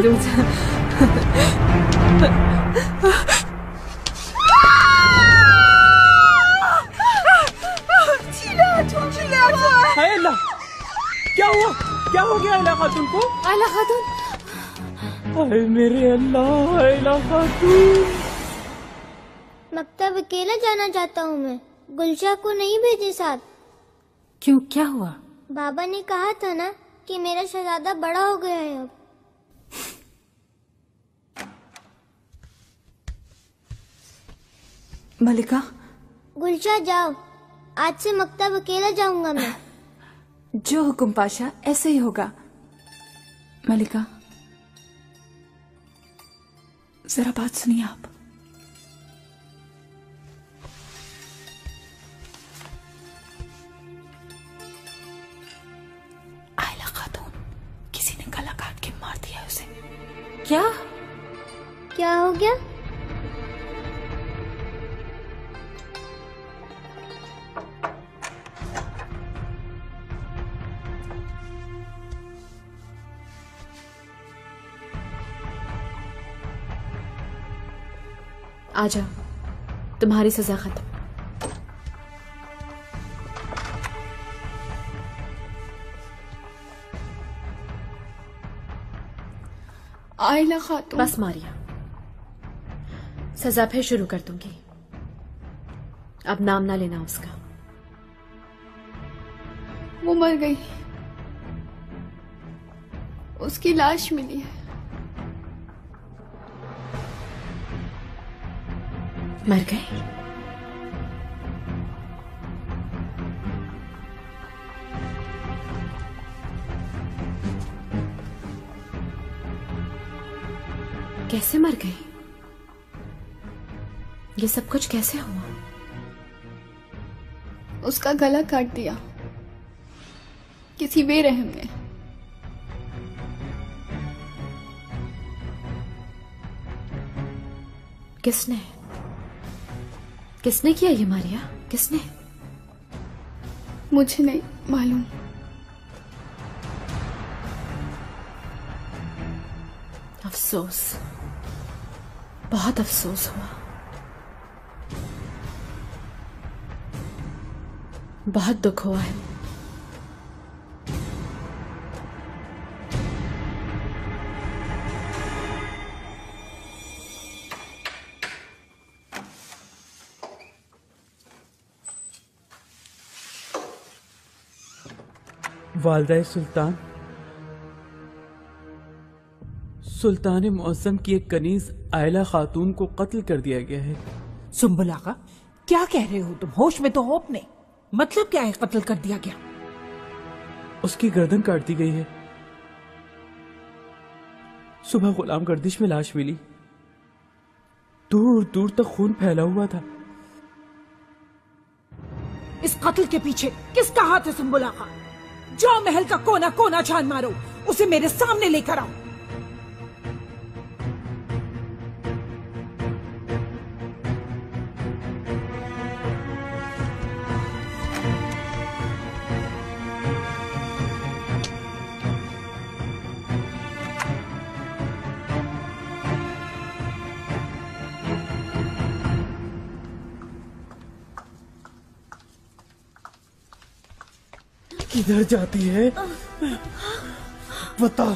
हाँ क्या हुआ क्या हो गया खातून को खातून मेरे अल्लाह खातून मकतब अकेला जाना चाहता हूँ मैं। गुलशा को नहीं भेजे साथ। क्यों? क्या हुआ? बाबा ने कहा था ना कि मेरा शहजादा बड़ा हो गया है अब। मलिका गुलशा जाओ। आज से मकतब अकेला जाऊँगा मैं। <laughs> जो हुकुम पाशा ऐसे ही होगा। मलिका जरा बात सुनिए आप। आयला खातून किसी ने गला काट के मार दिया उसे। क्या? क्या हो गया? आजा तुम्हारी सजा खत्म। आयला खातून। बस मारिया। सजा फिर शुरू कर दूँगी। अब नाम ना लेना उसका। वो मर गई। उसकी लाश मिली है। मर गए। कैसे मर गए ये सब कुछ कैसे हुआ? उसका गला काट दिया। किसी बेरहम ने। किसने? किसने किया ये मारिया? किसने? मुझे नहीं मालूम। अफसोस। बहुत अफसोस हुआ। बहुत दुख हुआ है। वालदा सुल्तान। सुल्तान मौसम की एक कनीज आयला खातून को कत्ल कर दिया गया है। सुम्बुल क्या कह रहे हो तुम? होश में तो हो अपने। मतलब क्या है कत्ल कर दिया गया? उसकी गर्दन काट दी गई है। सुबह गुलाम गर्दिश में लाश मिली। दूर दूर तक खून फैला हुआ था। इस कत्ल के पीछे किसका हाथ है सुम्बुल आगा जाओ महल का कोना कोना छान मारो। उसे मेरे सामने लेकर आओ। किधर जाती है। बता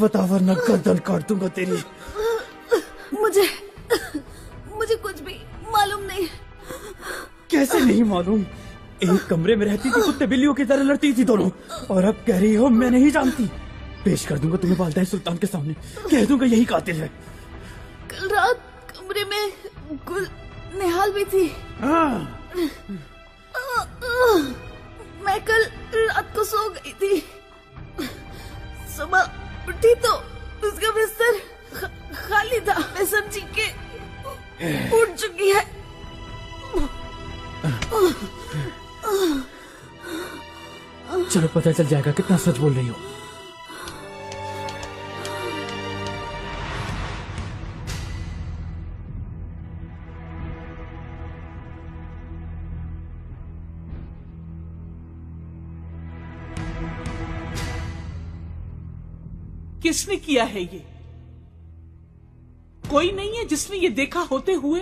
बता वरना गर्दन काट दूँगा तेरी। मुझे मुझे कुछ भी मालूम नहीं। कैसे नहीं मालूम? एक कमरे में रहती थी कुत्ते बिल्लियों की तरह लड़ती थी दोनों। और अब कह रही हो मैं नहीं जानती। पेश कर दूँगा तुम्हें वालदा सुल्तान के सामने। कह दूँगा यही कातिल है। कल रात कमरे में गुल निहाल भी थी। हाँ। मैं कल रात को सो गई थी। सुबह उठी तो उसका बिस्तर खाली था। मैं समझी के उठ चुकी है। चलो पता चल जाएगा कितना सच बोल रही हो। किसने किया है ये? कोई नहीं है जिसने ये देखा होते हुए?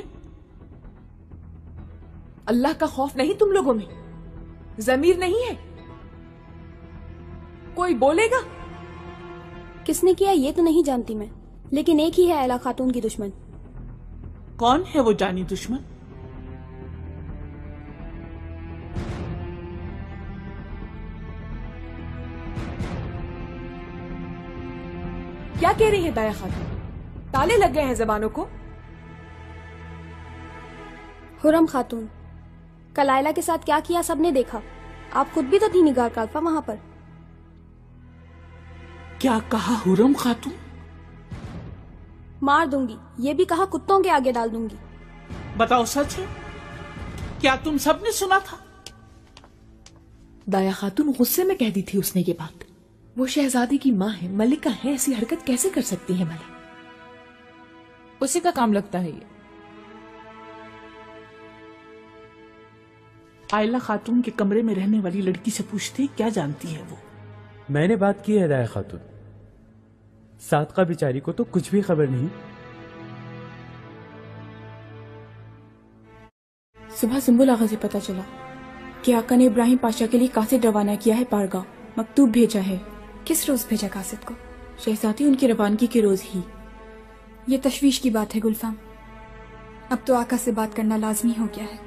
अल्लाह का खौफ नहीं तुम लोगों में? जमीर नहीं है? कोई बोलेगा? किसने किया ये तो नहीं जानती मैं लेकिन एक ही है आयला खातून की दुश्मन। कौन है वो जानी दुश्मन? कह रही है दाया खातून ताले लग गए हैं जबानों को। हुरम खातून कल आयला के साथ क्या किया सबने देखा? आप खुद भी तो थी निगार काल्फा वहाँ पर। क्या कहा हुरम खातून? मार दूँगी ये भी कहा कुत्तों के आगे डाल दूँगी। बताओ सच है? क्या तुम सबने सुना था? दाया खातून गुस्से में कह दी थी उसने ये बात। वो शहजादी की माँ है मलिका है ऐसी हरकत कैसे कर सकती है मलिक उसी का काम लगता है ये। आयला खातून के कमरे में रहने वाली लड़की से पूछते क्या जानती है वो? मैंने बात की है दाया खातून। सादका बिचारी को तो कुछ भी खबर नहीं। सुबह सुम्बुल आगा से पता चला कि आका ने इब्राहिम पाशा के लिए कासिद रवाना किया है पारगांव मकतूब भेजा है। किस रोज भेजा कासिद को? शहजादी उनकी रवानगी के रोज ही। ये तशवीश की बात है, गुलफाम। अब तो आका से बात करना लाजमी हो गया है।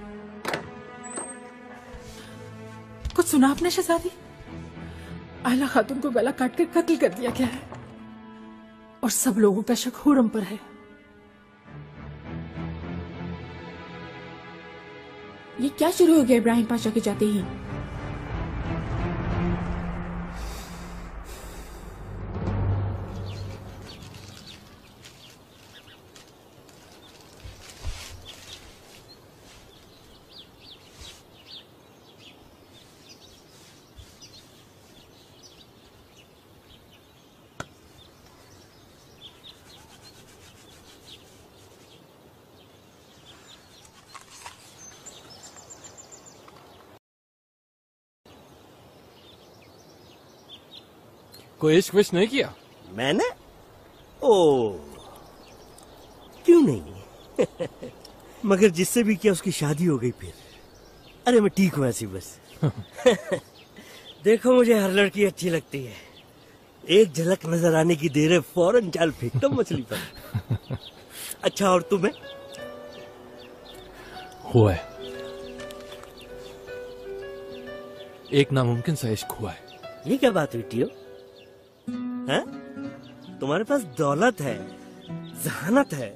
कुछ सुना आपने, शहजादी? आला खातून को गला काट कर कत्ल कर दिया गया है। और सब लोगों का शक हुरम पर है। ये क्या शुरू हो गया इब्राहिम पाशा के जाते ही? कोई इश्क विश नहीं किया? मैंने? ओ क्यों नहीं? <laughs> मगर जिससे भी किया उसकी शादी हो गई फिर। अरे मैं ठीक हूँ ऐसी बस। <laughs> देखो मुझे हर लड़की अच्छी लगती है। एक झलक नज़र आने की देर है फ़ौरन जाल फेंकता हूँ मछली पर। <laughs> अच्छा और तुम्हें हुआ है। एक नामुमकिन सा इश्क हुआ है। ये क्या बात हुई टियो हैं? तुम्हारे पास दौलत है जहानत है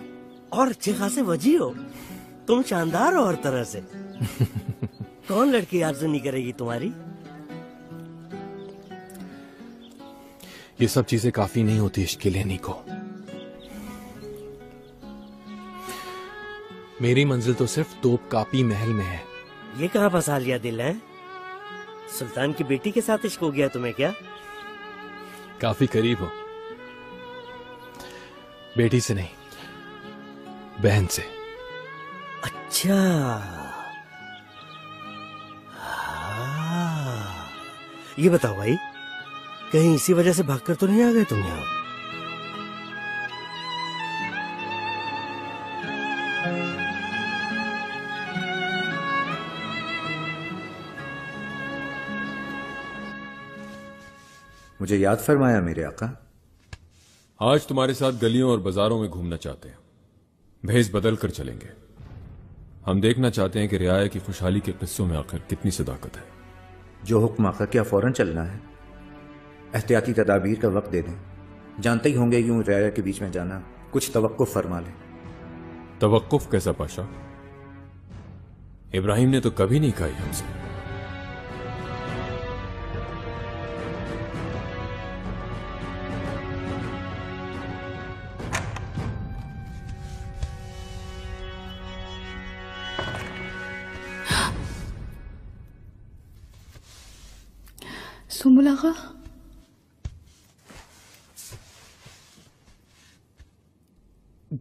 और अच्छे खासे वजी हो। तुम शानदार हो हर तरह से। <laughs> कौन लड़की आरज़ू नहीं करेगी तुम्हारी? ये सब चीज़ें काफ़ी नहीं होती इश्क के लिए निको। मेरी मंजिल तो सिर्फ़ तोप कापी महल में है। ये कहाँ फंसा लिया दिल है? सुल्तान की बेटी के साथ इश्क हो गया तुम्हें क्या? काफ़ी करीब हो। बेटी से नहीं, बहन से। अच्छा। हाँ। ये बताओ भाई, कहीं इसी वजह से भागकर तो नहीं आ गए तुम यहाँ? मुझे याद फरमाया मेरे आका। आज तुम्हारे साथ गलियों और बाजारों में घूमना चाहते हैं। भेज बदल कर चलेंगे। हम देखना चाहते हैं कि रियाया की खुशहाली के किस्सों में आखिर कितनी सदाकत है। जो हुक्म आका क्या फ़ौरन चलना है। एहतियाती तदाबीर का वक्त दे दें जानते ही होंगे यूँ रियाया के बीच में जाना। कुछ तवक्कुफ फरमा लें। तवक्कुफ कैसा पाशा? इब्राहिम ने तो कभी नहीं कही हमसे। आगा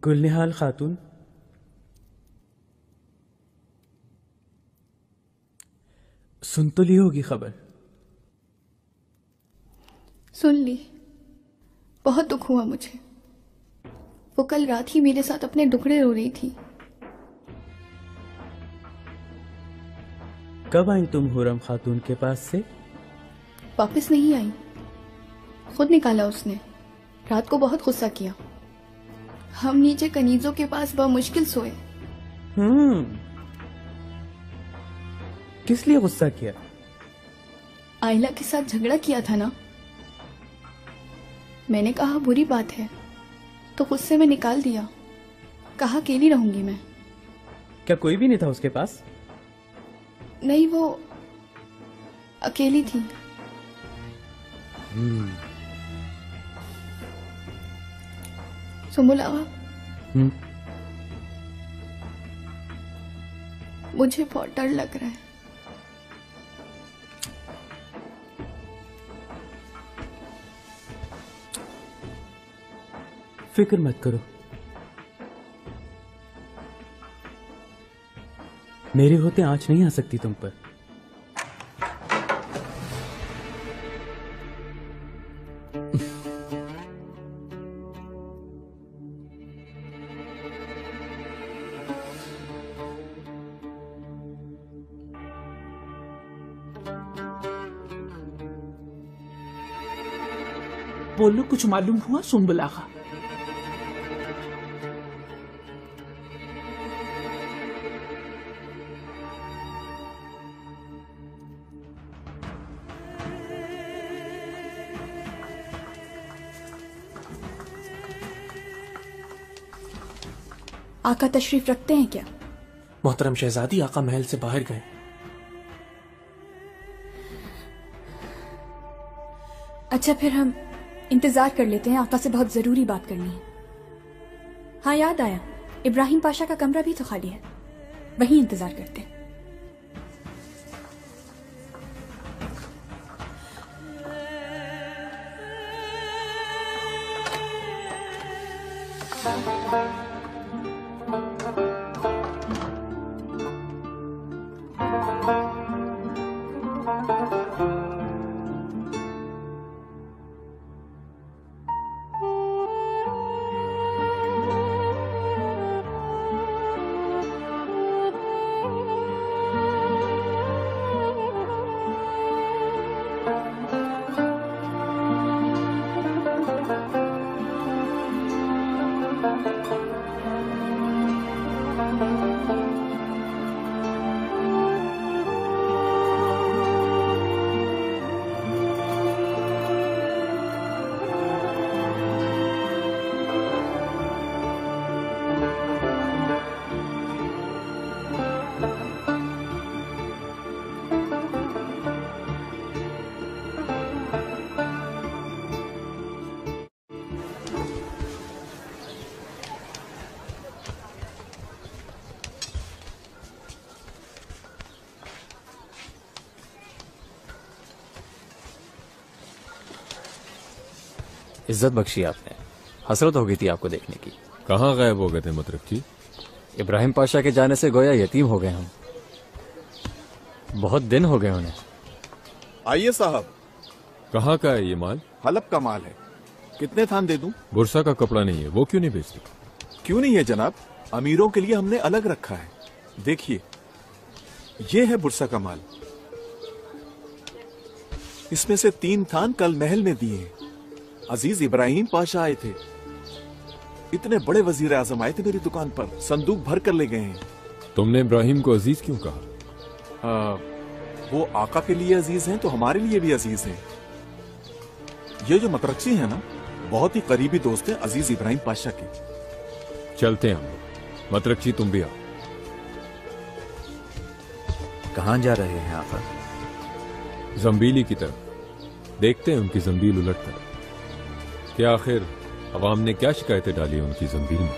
गुलनिहाल खातून। सुन तो ली होगी खबर। सुन ली। बहुत दुख हुआ मुझे। वो कल रात ही मेरे साथ अपने दुखड़े रो रही थी। कब आई तुम हुरम खातून के पास से? वापस नहीं आई। खुद निकाला उसने। रात को बहुत गुस्सा किया। हम नीचे कनीजों के पास मुश्किल सोए। हम्म। किस लिए गुस्सा किया? आयला के साथ झगड़ा किया था ना? मैंने कहा बुरी बात है। तो गुस्से में निकाल दिया। कहा अकेली रहूँगी मैं। क्या कोई भी नहीं था उसके पास? नहीं वो अकेली थी। सुमुल आगा हम्म मुझे बहुत डर लग रहा है। फ़िक्र मत करो। मेरे होते आँच नहीं आ सकती तुम पर। बोलो कुछ मालूम हुआ? सुनबुल आगा आका तशरीफ़ रखते हैं क्या? मोहतरम शहजादी आका महल से बाहर गए। अच्छा फिर हम इंतज़ार कर लेते हैं आका से बहुत ज़रूरी बात करनी है। हाँ याद आया, इब्राहिम पाशा का कमरा भी तो खाली है। वहीं इंतज़ार करते हैं। इज़्ज़त बख्शी आपने। हसरत हो गई थी आपको देखने की। कहाँ गायब हो गए थे मतरफ जी? इब्राहिम पाशा के जाने से गोया यतीम हो गए हम। बहुत दिन हो गए उन्हें। आइए साहब। कहाँ का है ये माल? हलब का माल है। कितने थान दे दूँ? बुरसा का कपड़ा नहीं है वो क्यों नहीं बेचते क्यों नहीं है जनाब? अमीरों के लिए हमने अलग रखा है। देखिए ये है बुरसा का माल। इसमें से तीन थान कल महल में दिए हैं। अज़ीज़ इब्राहिम पाशा आए थे। इतने बड़े वज़ीर आज़म आए थे मेरी दुकान पर। संदूक भर कर ले गए हैं। तुमने इब्राहिम को अज़ीज़ क्यों कहा? आ, वो आका के लिए अज़ीज़ हैं तो हमारे लिए भी अज़ीज़ हैं। ये जो मतरक्सी है ना बहुत ही करीबी दोस्त है अज़ीज़ इब्राहिम पाशा के। चलते हैं हम मतरकची तुम भी आओ। कहाँ जा रहे हैं आका? जम्बीली की तरफ़। देखते हैं उनकी जम्बील उलट कर कि आखिर अवाम ने क्या शिकायतें डाली उनकी जंबील में?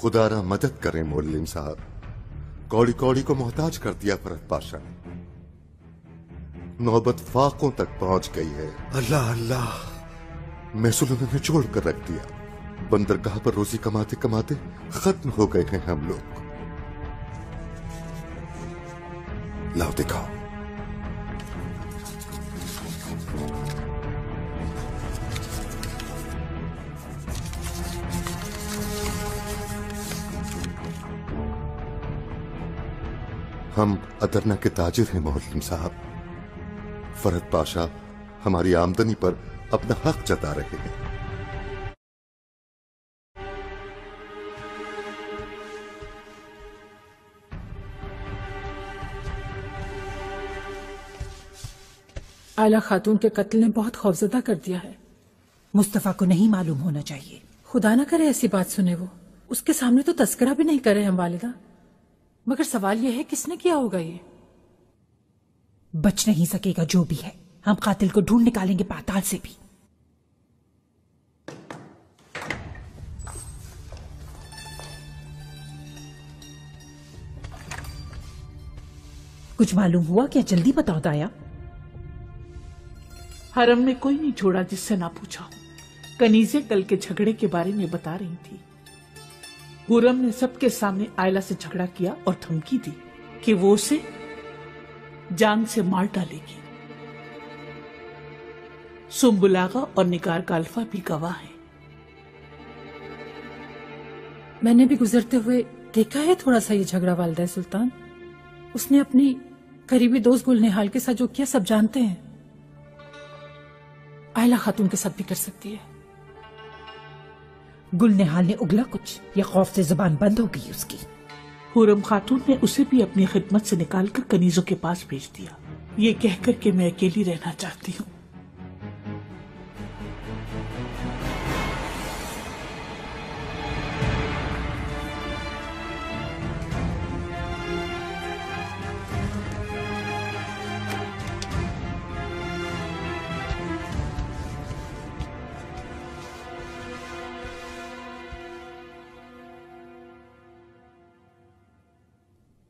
खुदारा मदद करें मोलिम साहब। कौड़ी कौड़ी को मोहताज कर दिया फरत पाशा ने नौबत फाकों तक पहुँच गई है। अल्लाह अल्लाह। महसूल ने निचोड़ कर रख दिया। बंदरगाह पर रोजी कमाते कमाते खत्म हो गए हैं हम लोग। लाओ दिखाओ। हम अदरना के ताजिर हैं मोहल्लम साहब। फरद पाशा हमारी आमदनी पर अपना हक जता रहे हैं। आला खातून के कत्ल ने बहुत खौफजदा कर दिया है। मुस्तफ़ा को नहीं मालूम होना चाहिए। खुदा ना करे ऐसी बात सुने वो। उसके सामने तो तस्करा भी नहीं करे हम वालिदा। मगर सवाल यह है किसने किया होगा ये? बच नहीं सकेगा जो भी है। हम कातिल को ढूंढ निकालेंगे पाताल से भी। कुछ मालूम हुआ क्या? जल्दी बताओ दाया हरम में कोई नहीं छोड़ा जिससे ना पूछा कनीजे कल के झगड़े के बारे में बता रही थी। हुरम ने सबके सामने आयला से झगड़ा किया और धमकी दी कि वो उसे जान से मार डालेगी। सुम्बुलागा और निकार का अल्फ़ा भी गवाह है। मैंने भी गुजरते हुए देखा है थोड़ा सा ये झगड़ा वालदा सुल्तान। उसने अपनी करीबी दोस्त गुल निहाल के साथ जो किया, सब जानते हैं। आयला खातून के साथ भी कर सकती है। गुल निहाल ने उगला कुछ, या खौफ से ज़ुबान बंद हो गई उसकी। हुरम खातून ने उसे भी अपनी खिदमत से निकालकर कनीजों के पास भेज दिया। ये कहकर के मैं अकेली रहना चाहती हूँ।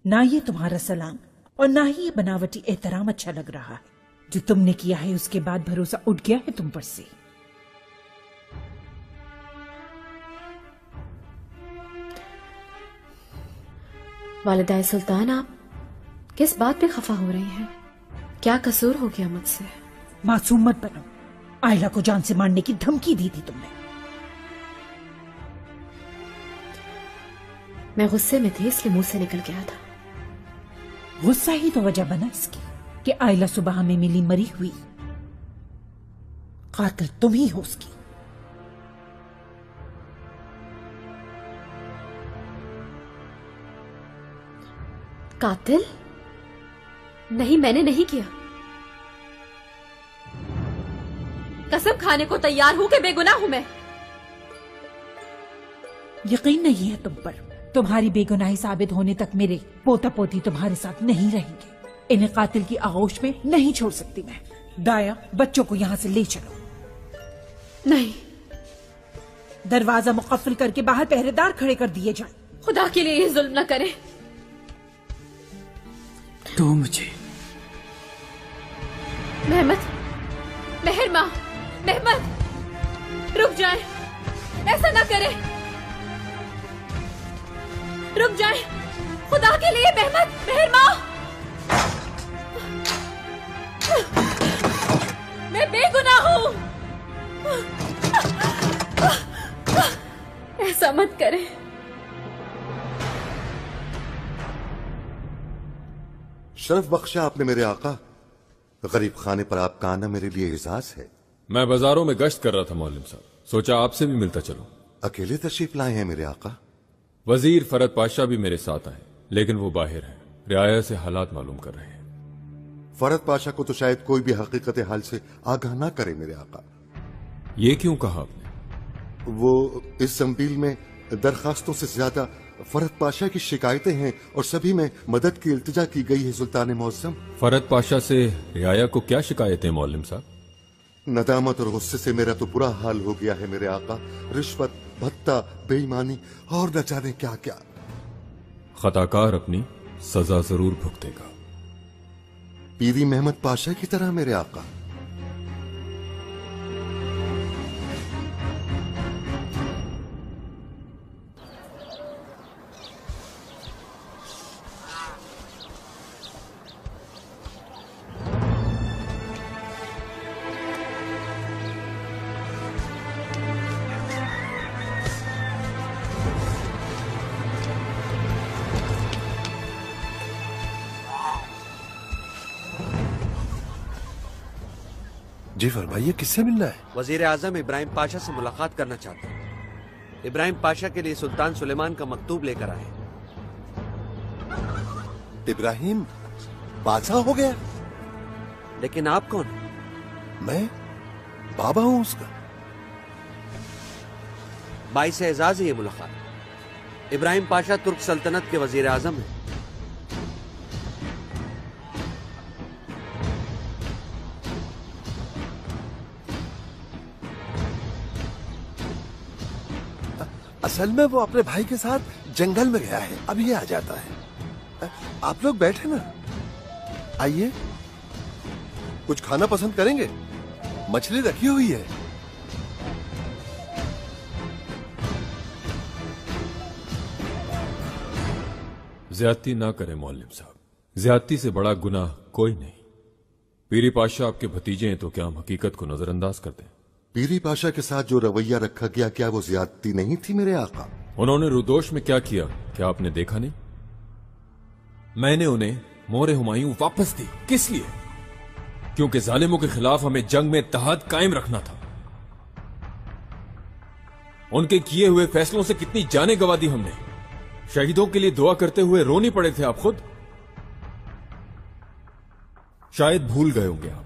ना ये तुम्हारा सलाम और ना ही ये बनावटी एहतराम अच्छा लग रहा है। जो तुमने किया है उसके बाद भरोसा उठ गया है तुम पर से। वालिदा सुल्तान आप किस बात पे खफा हो रही हैं? क्या कसूर हो गया मुझसे? मासूम मत बनो। आयला को जान से मारने की धमकी दी थी तुमने। मैं गुस्से में थी इसलिए मुँह से निकल गया था। गुस्सा ही तो वजह बना इसकी कि आयला सुबह हमें मिली मरी हुई। कातिल तुम ही हो उसकी। कातिल? नहीं मैंने नहीं किया। कसम खाने को तैयार हूँ कि बेगुनाह हूँ मैं। यकीन नहीं है तुम पर। तुम्हारी बेगुनाही साबित होने तक मेरे पोता पोती तुम्हारे साथ नहीं रहेंगे। इन्हें कातिल की आगोश में नहीं छोड़ सकती मैं। दाया बच्चों को यहाँ से ले चलो। नहीं। दरवाज़ा मुकफल करके बाहर पहरेदार खड़े कर दिए जाए। खुदा के लिए ये जुल्म न करें। तो मुझे। मेहमद मेहर माँ मेहमद रुक जाए। ऐसा ना करें। रुक जाए। खुदा के लिए मेहमद मेहर माँ। मैं बेगुनाह हूँ। ऐसा मत करें। शरफ बख्शा आपने मेरे आका। गरीब खाने पर आपका आना मेरे लिए एजाज है। मैं बाजारों में गश्त कर रहा था मौलम साहब। सोचा आपसे भी मिलता चलूँ। अकेले तशरीफ़ लाए हैं मेरे आका। वज़ीर फरद पाशा भी मेरे साथ आए लेकिन वो बाहर हैं। रियाया से हालात मालूम कर रहे हैं। फरद पाशा को तो शायद कोई भी हकीकत हाल से आगाह ना करे मेरे आका। ये क्यों कहा आपने? वो इस जंबील में दरखास्तों से ज़्यादा फरद पाशा की शिकायतें हैं और सभी में मदद की इल्तिजा की गई है सुल्तान मौसम। फरद पाशा से रियाया को क्या शिकायतें मौलम साहब? नदामत और गुस्से से मेरा तो बुरा हाल हो गया है मेरे आका। रिश्वत भत्ता बेईमानी और न जाने क्या क्या खताकार अपनी सजा ज़रूर भुगतेगा। पीरी मेहमद पाशा की तरह मेरे आका जी फरमाइए किससे मिलना है? वज़ीर आज़म इब्राहिम पाशा से मुलाकात करना चाहते हैं। इब्राहिम पाशा के लिए सुल्तान सुलेमान का मकतूब लेकर आए। इब्राहिम बादशाह हो गया। लेकिन आप कौन? मैं बाबा हूँ उसका। बाईस एजाज है ये मुलाकात। इब्राहिम पाशा तुर्क सल्तनत के वज़ीर आज़म है। असल में वो अपने भाई के साथ जंगल में गया है। अभी आ जाता है। आप लोग बैठे ना। आइए। कुछ खाना पसंद करेंगे? मछली रखी हुई है। ज्यादती ना करें मौलम साहब। ज्यादती से बड़ा गुनाह कोई नहीं। पीरी पाशा आपके भतीजे हैं तो क्या हम हकीकत को नजरअंदाज करते हैं पीरी पाशा के साथ जो रवैया रखा गया, क्या वो ज्यादती नहीं थी मेरे आका? उन्होंने रुदोष में क्या किया? क्या आपने देखा नहीं? मैंने उन्हें मोरे हुमायूं वापस दी। किस लिए? क्योंकि जालिमों के खिलाफ हमें जंग में तहद कायम रखना था। उनके किए हुए फैसलों से कितनी जाने गवा दी हमने। शहीदों के लिए दुआ करते हुए रोनी पड़े थे आप खुद। शायद भूल गए होंगे आप।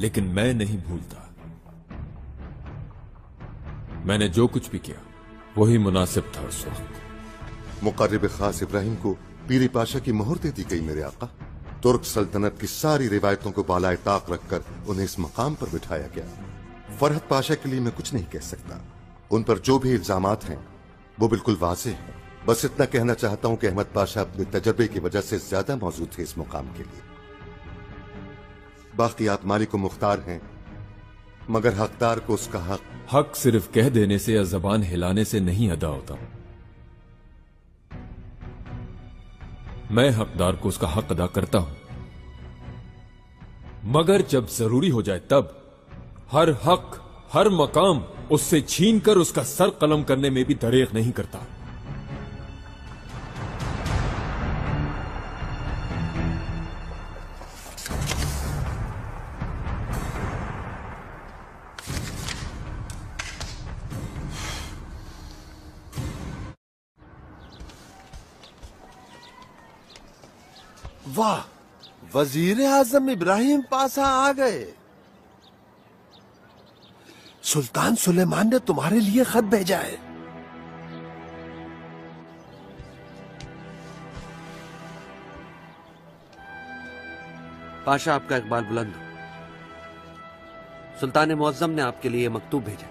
लेकिन मैं नहीं भूलता। मैंने जो कुछ भी किया, वही मुनासिब था उस वक्त। मुकर्रब खास इब्राहिम को पीरी पाशा की मोहर दे दी गई, मेरे आका। तुर्क सल्तनत की सारी रिवायतों को बालाए ताक रखकर उन्हें इस मकाम पर बिठाया गया। फरहत पाशा के लिए मैं कुछ नहीं कह सकता। उन पर जो भी इल्ज़ाम हैं, वो बिल्कुल वाजे हैं। बस इतना कहना चाहता हूँ कि अहमद पाशा अपने तजर्बे की वजह से ज़्यादा मौजूद थे इस मुकाम के लिए। बाकी आप मालिक मुख्तार हैं मगर हकदार को उसका हक। हक सिर्फ़ कह देने से या जबान हिलाने से नहीं अदा होता। मैं हकदार को उसका हक अदा करता हूँ। मगर जब ज़रूरी हो जाए तब हर हक, हर मकाम उससे छीन कर उसका सर कलम करने में भी दरेक नहीं करता। वाह वज़ीर आज़म इब्राहिम पासा आ गए। सुल्तान सुलेमान ने तुम्हारे लिए खत भेजा है। पाशा आपका इकबाल बुलंद हो। सुल्तान मुअज्जम ने आपके लिए मकतूब भेजा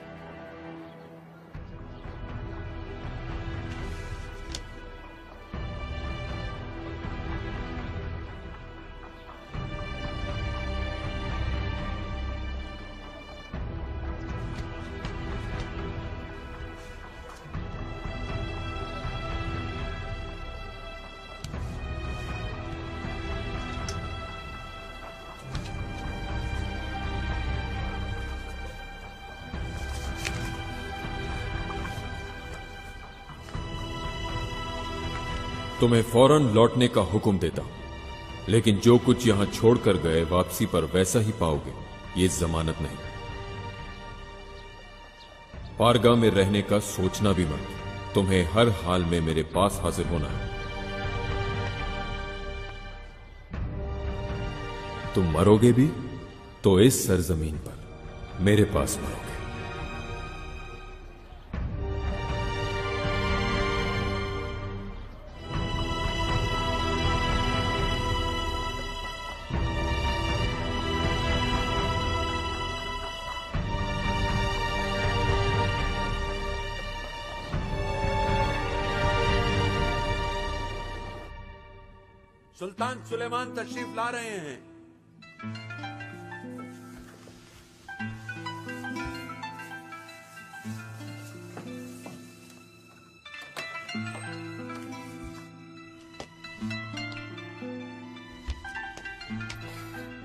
तुम्हें फ़ौरन लौटने का हुक्म देता। हूँ लेकिन जो कुछ यहाँ छोड़कर गए वापसी पर वैसा ही पाओगे, ये जमानत नहीं। पारगा में रहने का सोचना भी मत। तुम्हें हर हाल में मेरे पास हाजिर होना है। तुम मरोगे भी तो इस सरजमीन पर मेरे पास मरोगे। सुलेमान तशरीफ़ ला रहे हैं।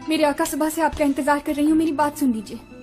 मेरे आका सुबह से आपका इंतज़ार कर रही हूँ, मेरी बात सुन लीजिए।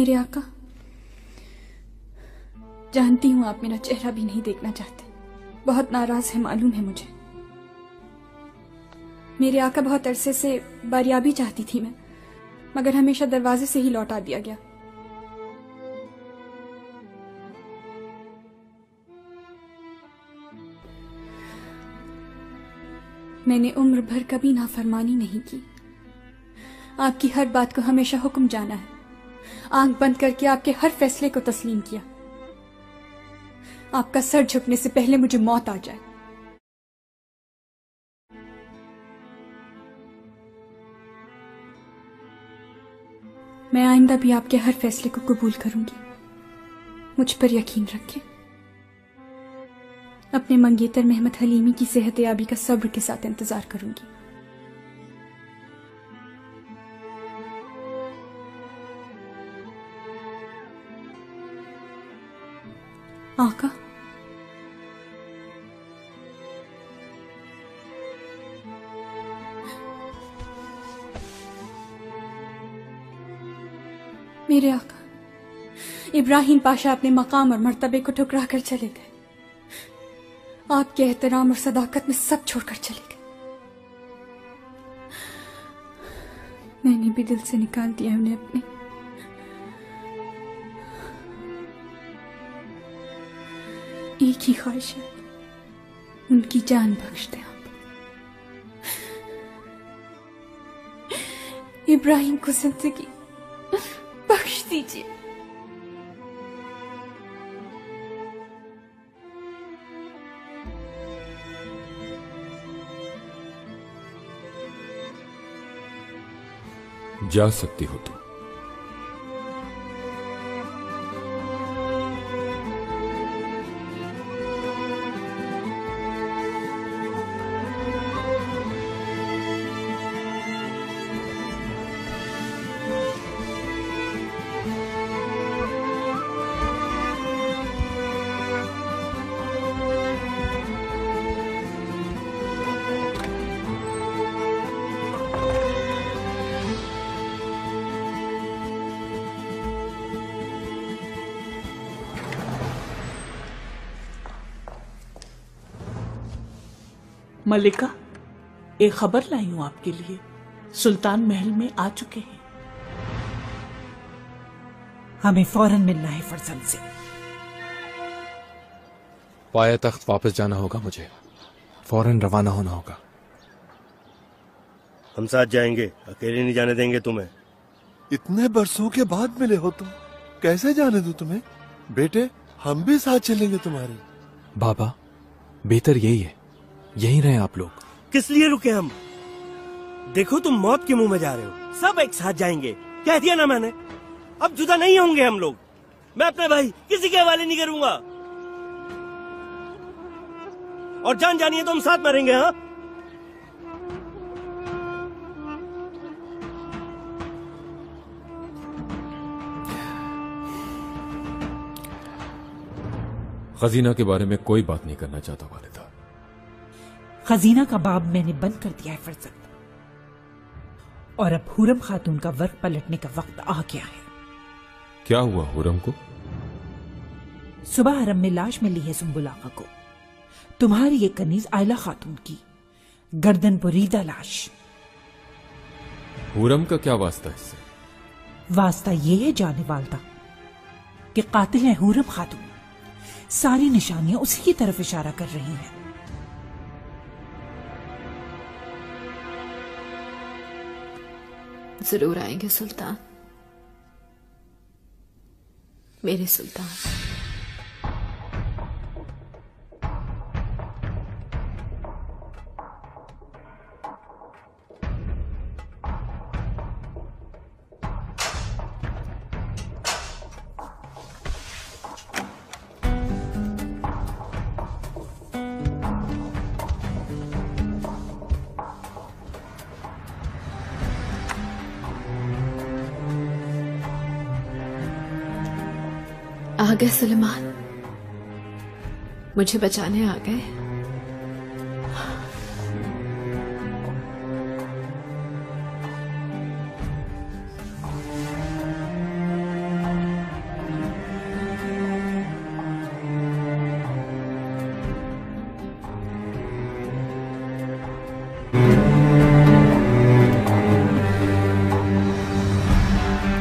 मेरे आका। जानती हूँ आप मेरा चेहरा भी नहीं देखना चाहते। बहुत नाराज़ है, मालूम है मुझे। मेरे आका बहुत अरसे से बारियाबी चाहती थी मैं, मगर हमेशा दरवाजे से ही लौटा दिया गया। मैंने उम्र भर कभी नाफरमानी नहीं की। आपकी हर बात को हमेशा हुक्म जाना है। आँख बंद करके आपके हर फैसले को तस्लीम किया। आपका सर झुकने से पहले मुझे मौत आ जाए। मैं आइंदा भी आपके हर फैसले को कबूल करूँगी। मुझ पर यकीन रखें। अपने मंगेतर मेहमद हलीमी की सेहत याबी का सब्र के साथ इंतज़ार करूँगी। मेरे आका। इब्राहिम पाशा अपने मकाम और मर्तबे को ठुकरा कर चले गए। आपके एहतराम और सदाकत में सब छोड़कर चले गए। मैंने भी दिल से निकाल दिया उन्हें अपने। एक ही ख्वाहिश है, उनकी जान बख्श दे आप। इब्राहिम को ज़िंदगी जा सकती हो तुम। मलिका एक खबर लाई हूँ आपके लिए। सुल्तान महल में आ चुके हैं। हमें फ़ौरन मिलना है फरजंद से। पाया तख्त वापस जाना होगा मुझे। फ़ौरन रवाना होना होगा। हम साथ जाएँगे अकेले नहीं जाने देंगे तुम्हें। इतने बरसों के बाद मिले हो तुम। कैसे जाने दो तुम्हें? बेटे हम भी साथ चलेंगे तुम्हारे। बाबा बेहतर यही है। यहीं रहे आप लोग। किस लिए रुके हम? देखो तुम मौत के मुँह में जा रहे हो। सब एक साथ जाएँगे। कह दिया ना मैंने। अब जुदा नहीं होंगे हम लोग। मैं अपने भाई किसी के हवाले नहीं करूँगा। और जान जानिए तो हम साथ मरेंगे हाँ? खजीना के बारे में कोई बात नहीं करना चाहता वालिदा। खजीना का बाब मैंने बंद कर दिया है फरजंद और अब हुरम खातून का वर्क पलटने का वक्त आ गया है। क्या हुआ हुरम को? सुबह हरम में लाश मिली है सुम्बुल आका को। तुम्हारी ये कनीज आयला खातून की। गर्दन बुरीदा लाश। हुरम का क्या वास्ता इससे? वास्ता ये है जाने वालदा कि कातिल है हुरम खातून। सारी निशानियाँ उसी की तरफ़ इशारा कर रही हैं। ज़रूर आएँगे सुल्तान। मेरे सुल्तान। सुलेमान मुझे बचाने आ गए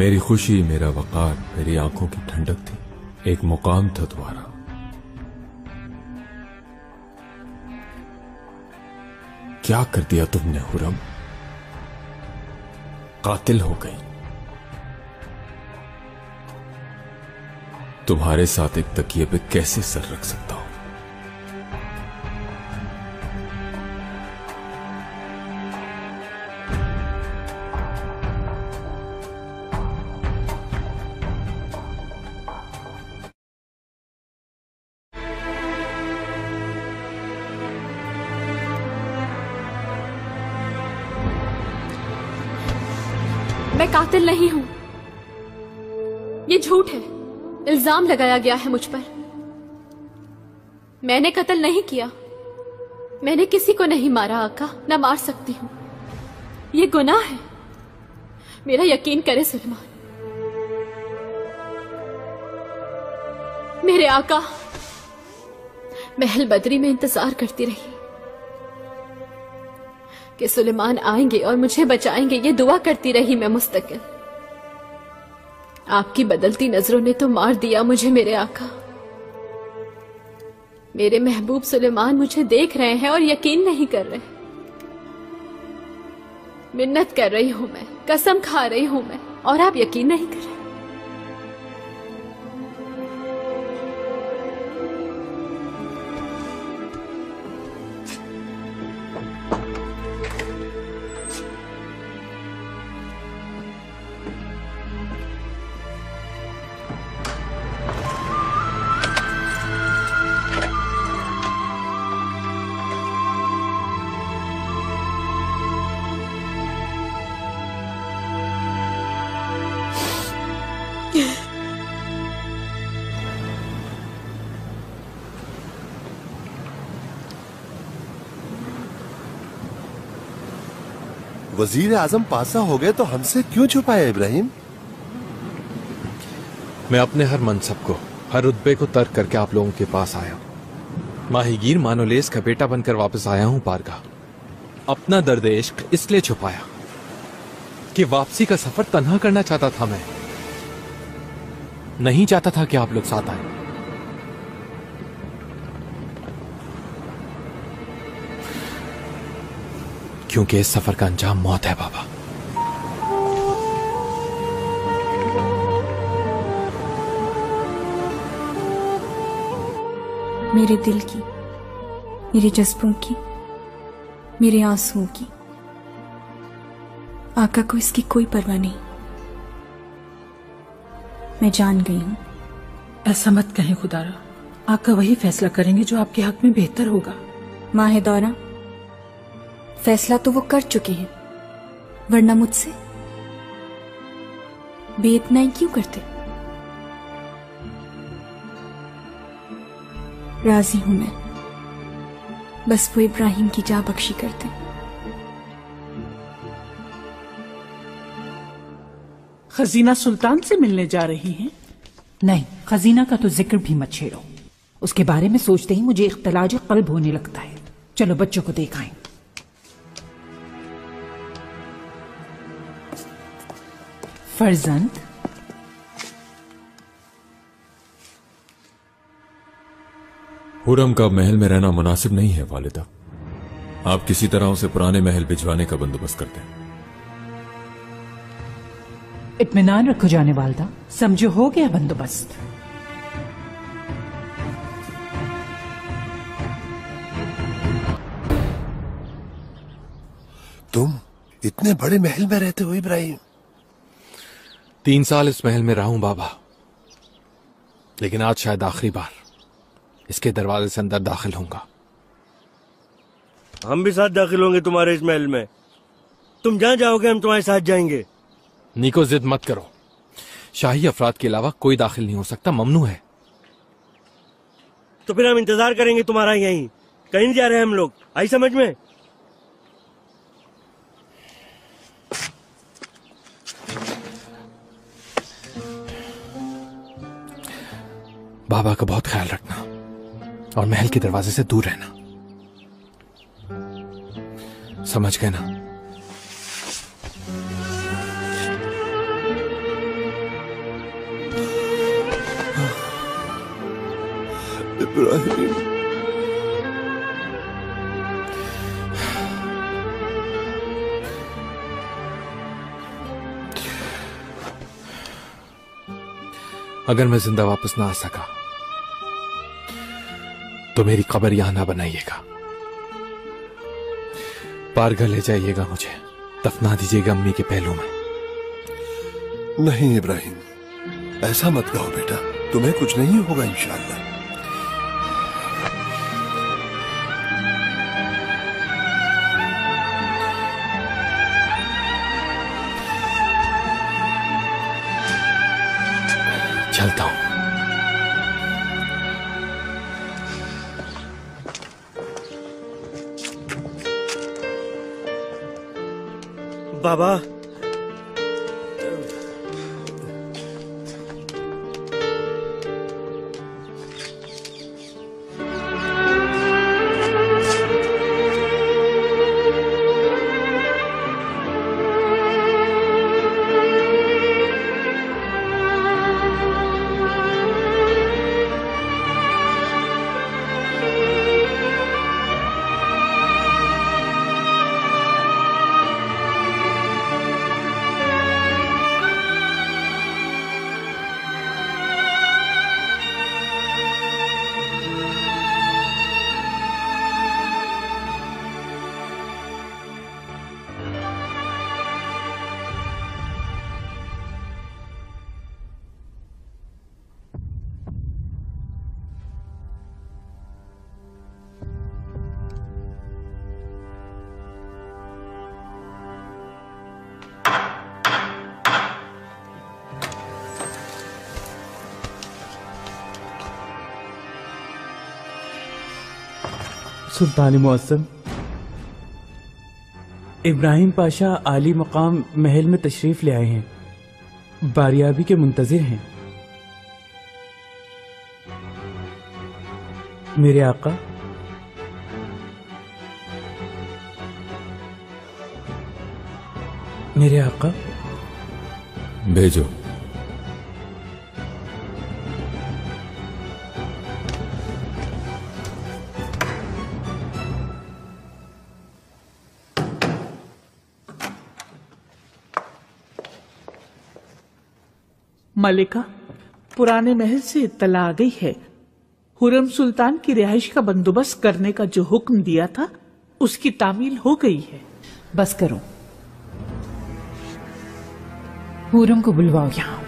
मेरी खुशी, मेरा वकार, मेरी आँखों की ठंडक थी। एक मुकाम था तुम्हारा। क्या कर दिया तुमने, हुरम? कातिल हो गई। तुम्हारे साथ एक तकिए पे कैसे सर रख सकता हूँ लगाया गया है मुझ पर। मैंने कत्ल नहीं किया। मैंने किसी को नहीं मारा, आका। न मार सकती हूँ। ये गुनाह है। मेरा यकीन करे, सलमान। मेरे आका, महल बदरी में इंतज़ार करती रही। कि सुलेमान आएँगे और मुझे बचाएँगे, ये दुआ करती रही मैं मुस्तकिल। आपकी बदलती नज़रों ने तो मार दिया मुझे, मेरे आका। मेरे महबूब सुलेमान मुझे देख रहे हैं और यकीन नहीं कर रहे। मिन्नत कर रही हूँ मैं, कसम खा रही हूँ मैं, और आप यकीन नहीं कर रहे। वज़ीर आज़म पासा हो गए तो हमसे क्यों छुपाया इब्राहिम? मैं अपने हर मनसब को, हर रुतबे को तर्क करके आप लोगों के पास आया माहीगीर मानोलेस का बेटा बनकर वापस आया हूँ पारगा अपना दर्द इश्क इसलिए छुपाया कि वापसी का सफ़र तन्हा करना चाहता था मैं। नहीं चाहता था कि आप लोग साथ आए। क्योंकि इस सफ़र का अंजाम मौत है बाबा। मेरे दिल की मेरे जज्बों की मेरे आंसुओं की आका को इसकी कोई परवाह नहीं। मैं जान गई हूँ। ऐसा मत कहें खुदारा। आका वही फैसला करेंगे जो आपके हक में बेहतर होगा। माँ है दौरा। फैसला तो वो कर चुके हैं वरना मुझसे बेइतनाई क्यों करते? राज़ी हूँ मैं। बस वो इब्राहिम की जा बख्शी करते खजीना सुल्तान से मिलने जा रही हैं? नहीं खजीना का तो ज़िक्र भी मत छेड़ो। उसके बारे में सोचते ही मुझे इख्तलाज कल्ब होने लगता है। चलो बच्चों को देखाएँ फर्जंद। हुरम का महल में रहना मुनासिब नहीं है वालिदा। आप किसी तरह उसे पुराने महल भिजवाने का बंदोबस्त करते हैं। इत्मीनान रखो जाने वालदा। समझो हो गया बंदोबस्त। तुम इतने बड़े महल में रहते हो इब्राहिम। तीन साल इस महल में रहा हूँ बाबा। लेकिन आज शायद आखिरी बार इसके दरवाजे से अंदर दाखिल होऊँगा। हम भी साथ दाखिल होंगे तुम्हारे इस महल में। तुम जहाँ जाओगे हम तुम्हारे साथ जाएँगे। नीको जिद मत करो। शाही अफराद के अलावा कोई दाखिल नहीं हो सकता ममनू है। तो फिर हम इंतज़ार करेंगे तुम्हारा यहीं। कहीं नहीं जा रहे हैं हम लोग। आई समझ में? बाबा का बहुत ख्याल रखना और महल के दरवाजे से दूर रहना। समझ गए ना? इब्राहिम। अगर मैं ज़िंदा वापस ना आ सका तो मेरी कब्र यहाँ ना बनाइएगा। पारघर ले जाइएगा मुझे, दफना दीजिएगा अम्मी के पहलू में। नहीं इब्राहिम, ऐसा मत कहो बेटा, तुम्हें कुछ नहीं होगा इंशाल्लाह। चलता हूँ। बाबा सुल्तान मौसम इब्राहिम पाशा आली मकाम महल में तशरीफ़ ले आए हैं। बारियाबी के मुंतजिर हैं। मेरे आका। मेरे आका। भेजो। मलिका पुराने महल से इत्तला आ गई है। हुरम सुल्तान की रिहाइश का बंदोबस्त करने का जो हुक्म दिया था उसकी तामील हो गई है। बस करो। हुरम को बुलवाओ यहाँ।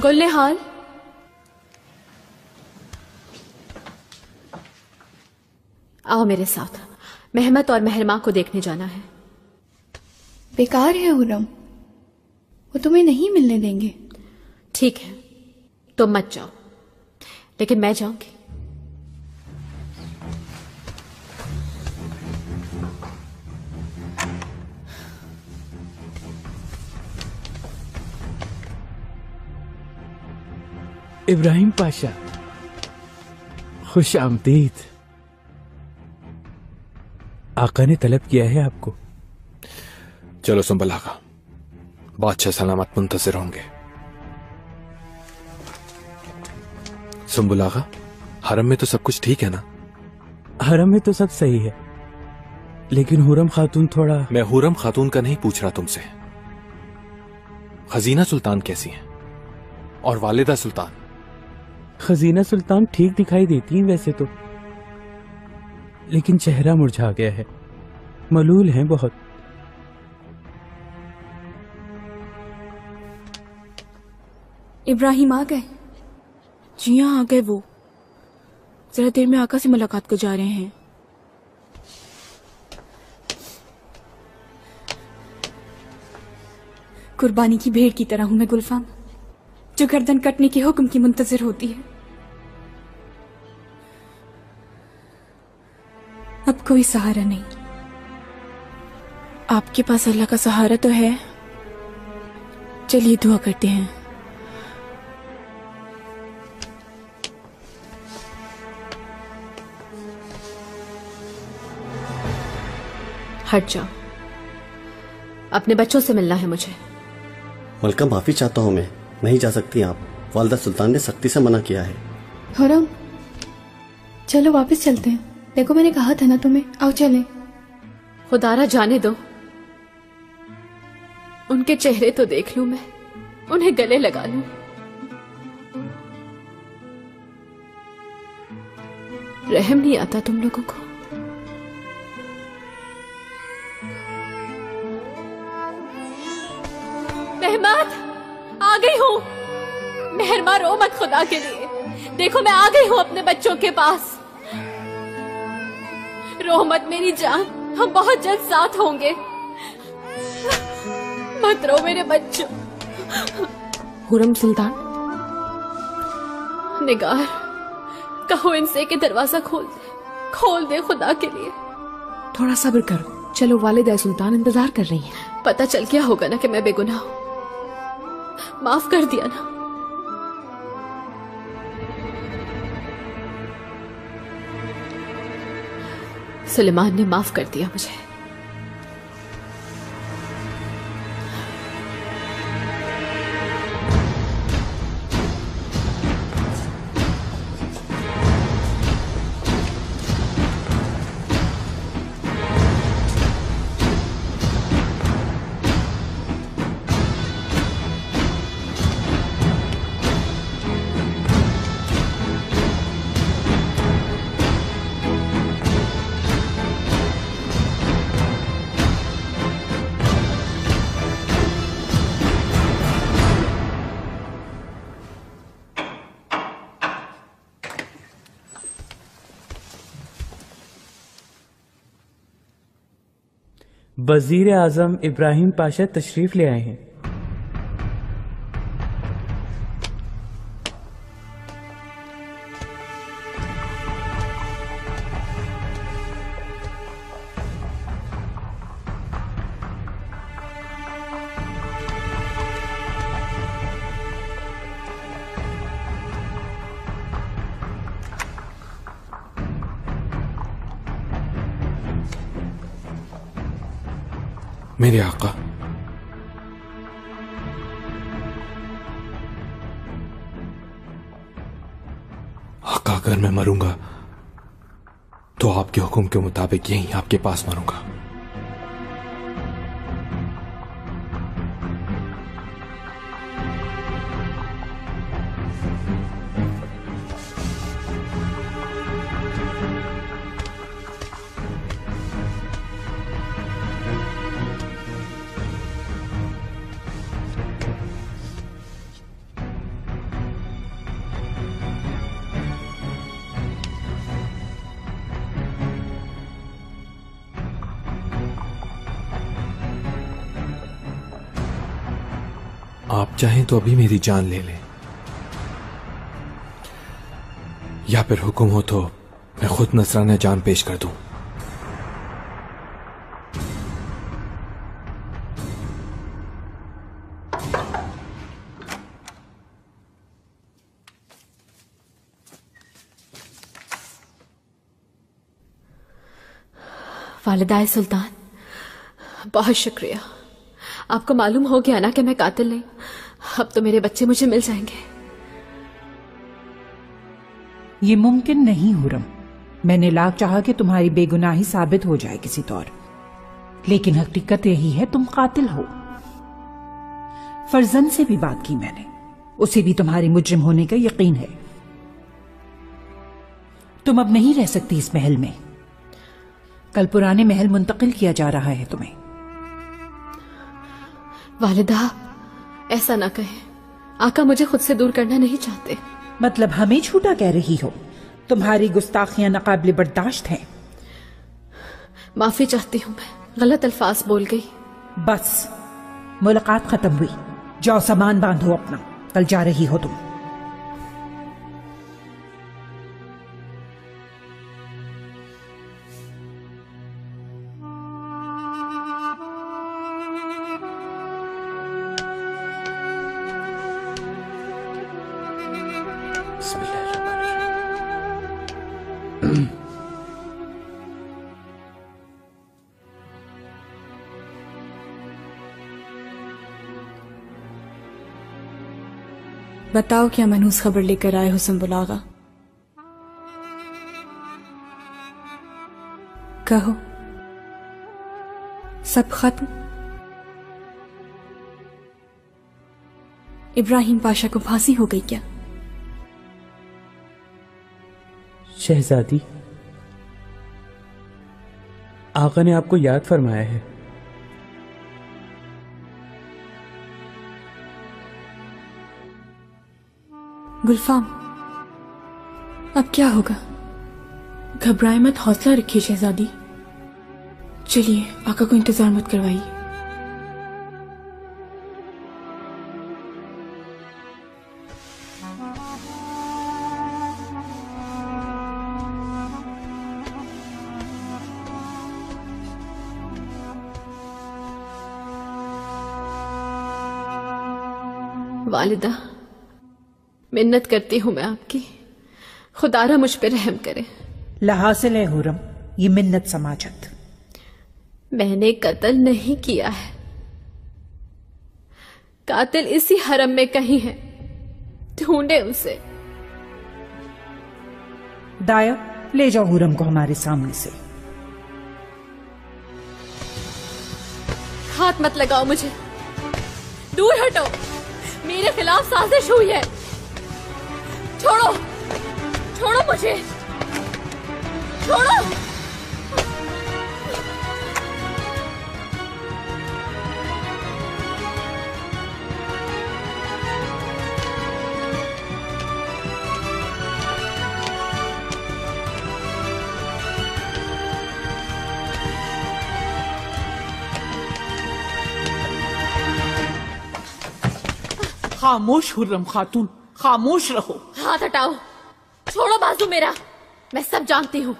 गुल्ले हाल। आओ मेरे साथ। मेहमत और मेहरमा को देखने जाना है। बेकार है हुरम वो तुम्हें नहीं मिलने देंगे। ठीक है तुम मत जाओ। लेकिन मैं जाऊँगी। इब्राहिम पाशा खुश आमदीद। आका ने तलब किया है आपको? चलो सुंबल आगा बादशाह सलामत मुंतजर होंगे। सुंबुल आगा हरम में तो सब कुछ ठीक है ना? हरम में तो सब सही है। लेकिन हुरम खातून थोड़ा मैं हुरम खातून का नहीं पूछ रहा तुमसे। खजीना सुल्तान कैसी हैं? और वालिदा सुल्तान? खजीना सुल्तान ठीक दिखाई देती हैं वैसे तो। लेकिन चेहरा मुरझा गया है। मलूल हैं बहुत। इब्राहिम आ गए। जी हाँ आ गए वो। जरा देर में आका से मुलाकात को जा रहे हैं। कुर्बानी की भेड़ की तरह हूँ मैं, गुलफाम। जो गर्दन कटने के हुक्म की मुंतजर होती है। कोई सहारा नहीं। आपके पास अल्लाह का सहारा तो है। चलिए दुआ करते हैं। हट जाओ। अपने बच्चों से मिलना है मुझे। मलका माफ़ी चाहता हूँ मैं। नहीं जा सकती आप। वालदा सुल्तान ने सख्ती से मना किया है। हुरम चलो वापस चलते हैं। देखो, मैंने कहा था ना तुम्हें। आओ चले। खुदारा जाने दो। उनके चेहरे तो देख लू मैं। उन्हें गले लगा लू। रहम नहीं आता तुम लोगों को। मेहमान आ गई हूँ। मेहरमा रो मत खुदा के लिए। देखो, मैं आ गई हूँ अपने बच्चों के पास। रो मत मेरी जान हम बहुत जल्द साथ होंगे। मत रो मेरे बच्चों। हुरम सुल्तान। निगार कहो इनसे के दरवाज़ा खोल दे खोल दे खुदा के लिए। थोड़ा सब्र करो। चलो वालिदा सुल्तान इंतज़ार कर रही हैं। पता चल गया होगा ना कि मैं बेगुनाह हूँ। माफ़ कर दिया ना। सुलेमान ने माफ़ कर दिया मुझे। वज़ीर अजम इब्राहिम पाशा तशरीफ़ ले आए हैं। मेरे आका। आका, अगर मैं मरूँगा तो आपके हुक्म के मुताबिक यहीं आपके पास मरूँगा। चाहें तो अभी मेरी जान ले लें। या फिर हुक्म हो तो मैं खुद नसराना जान पेश कर दूँ। वालिदाए सुल्तान, बहुत शुक्रिया। आपको मालूम हो गया ना कि मैं कातिल नहीं अब तो मेरे बच्चे मुझे मिल जाएँगे। ये मुमकिन नहीं हुरम। मैंने लाख चाहा कि तुम्हारी बेगुनाही साबित हो जाए किसी तौर। लेकिन हकीकत यही है तुम कातिल हो। फर्जन से भी बात की मैंने। उसे भी तुम्हारी मुजरिम होने का यकीन है। तुम अब नहीं रह सकती इस महल में। कल पुराने महल मुंतकिल किया जा रहा है तुम्हें। वालिदा ऐसा ना कहे। आका मुझे खुद से दूर करना नहीं चाहते। मतलब हमें झूठा कह रही हो। तुम्हारी गुस्ताखियाँ नाकाबले बर्दाश्त हैं। माफ़ी चाहती हूँ मैं। गलत अल्फाज बोल गई। बस। मुलाकात खत्म हुई। जाओ सामान बांधो अपना। कल जा रही हो तुम। बताओ क्या मनहूस खबर लेकर आए हो बुलागा कहो। सब खत्म। इब्राहिम पाशा को फांसी हो गई क्या? शहजादी, आका ने आपको याद फरमाया है। गुलफाम, अब क्या होगा? घबराए मत, हौसला रखिए शहजादी। चलिए, आका को इंतज़ार मत करवाइए। वालिदा मिन्नत करती हूँ मैं आपकी। खुदारा मुझ पर रहम करे। लहासिल है हुरम ये मिन्नत समाजत। मैंने कत्ल नहीं किया है। कातिल इसी हरम में कहीं है। ढूंढे उसे। दाया ले जाओ हुरम को हमारे सामने से। हाथ मत लगाओ मुझे। दूर हटो। मेरे खिलाफ साजिश हुई है। छोड़ो। छोड़ो मुझे। छोड़ो। खामोश हुर्रम खातून खामोश रहो। हाथ हटाओ। छोड़ो बाजू मेरा। मैं सब जानती हूँ।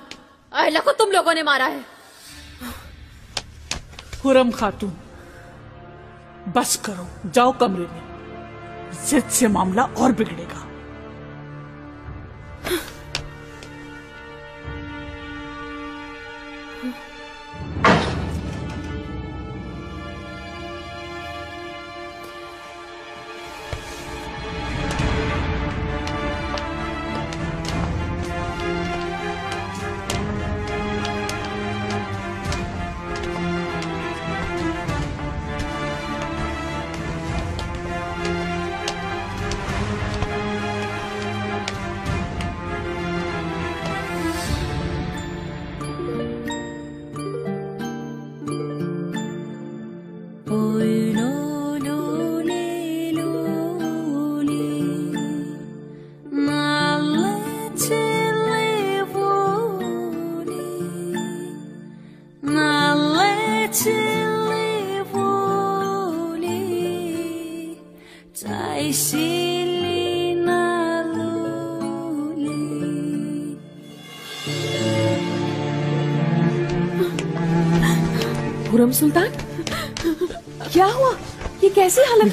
अहला को तुम लोगों ने मारा है। हुरम खातून। बस करो जाओ कमरे में। जिद से मामला और बिगड़ेगा।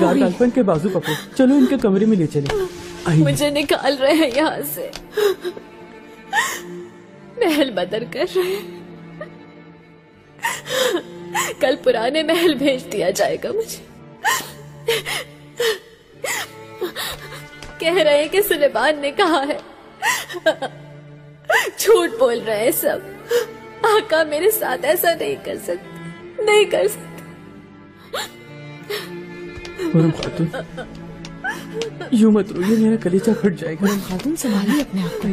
हो निगार के बाजू पकड़ो। चलो इनके कमरे में ले चले। मुझे निकाल रहे हैं यहाँ से। महल बदर कर रहे हैं। कल पुराने महल भेज दिया जाएगा मुझे। कह रहे हैं कि सुलेमान ने कहा है। झूठ बोल रहे हैं सब। आका मेरे साथ ऐसा नहीं कर सकते। नहीं कर सकते। मरम खातून। यू मत रोइए मेरा कलेजा फट जाएगा। मरम खातून संभालिए अपने आप को।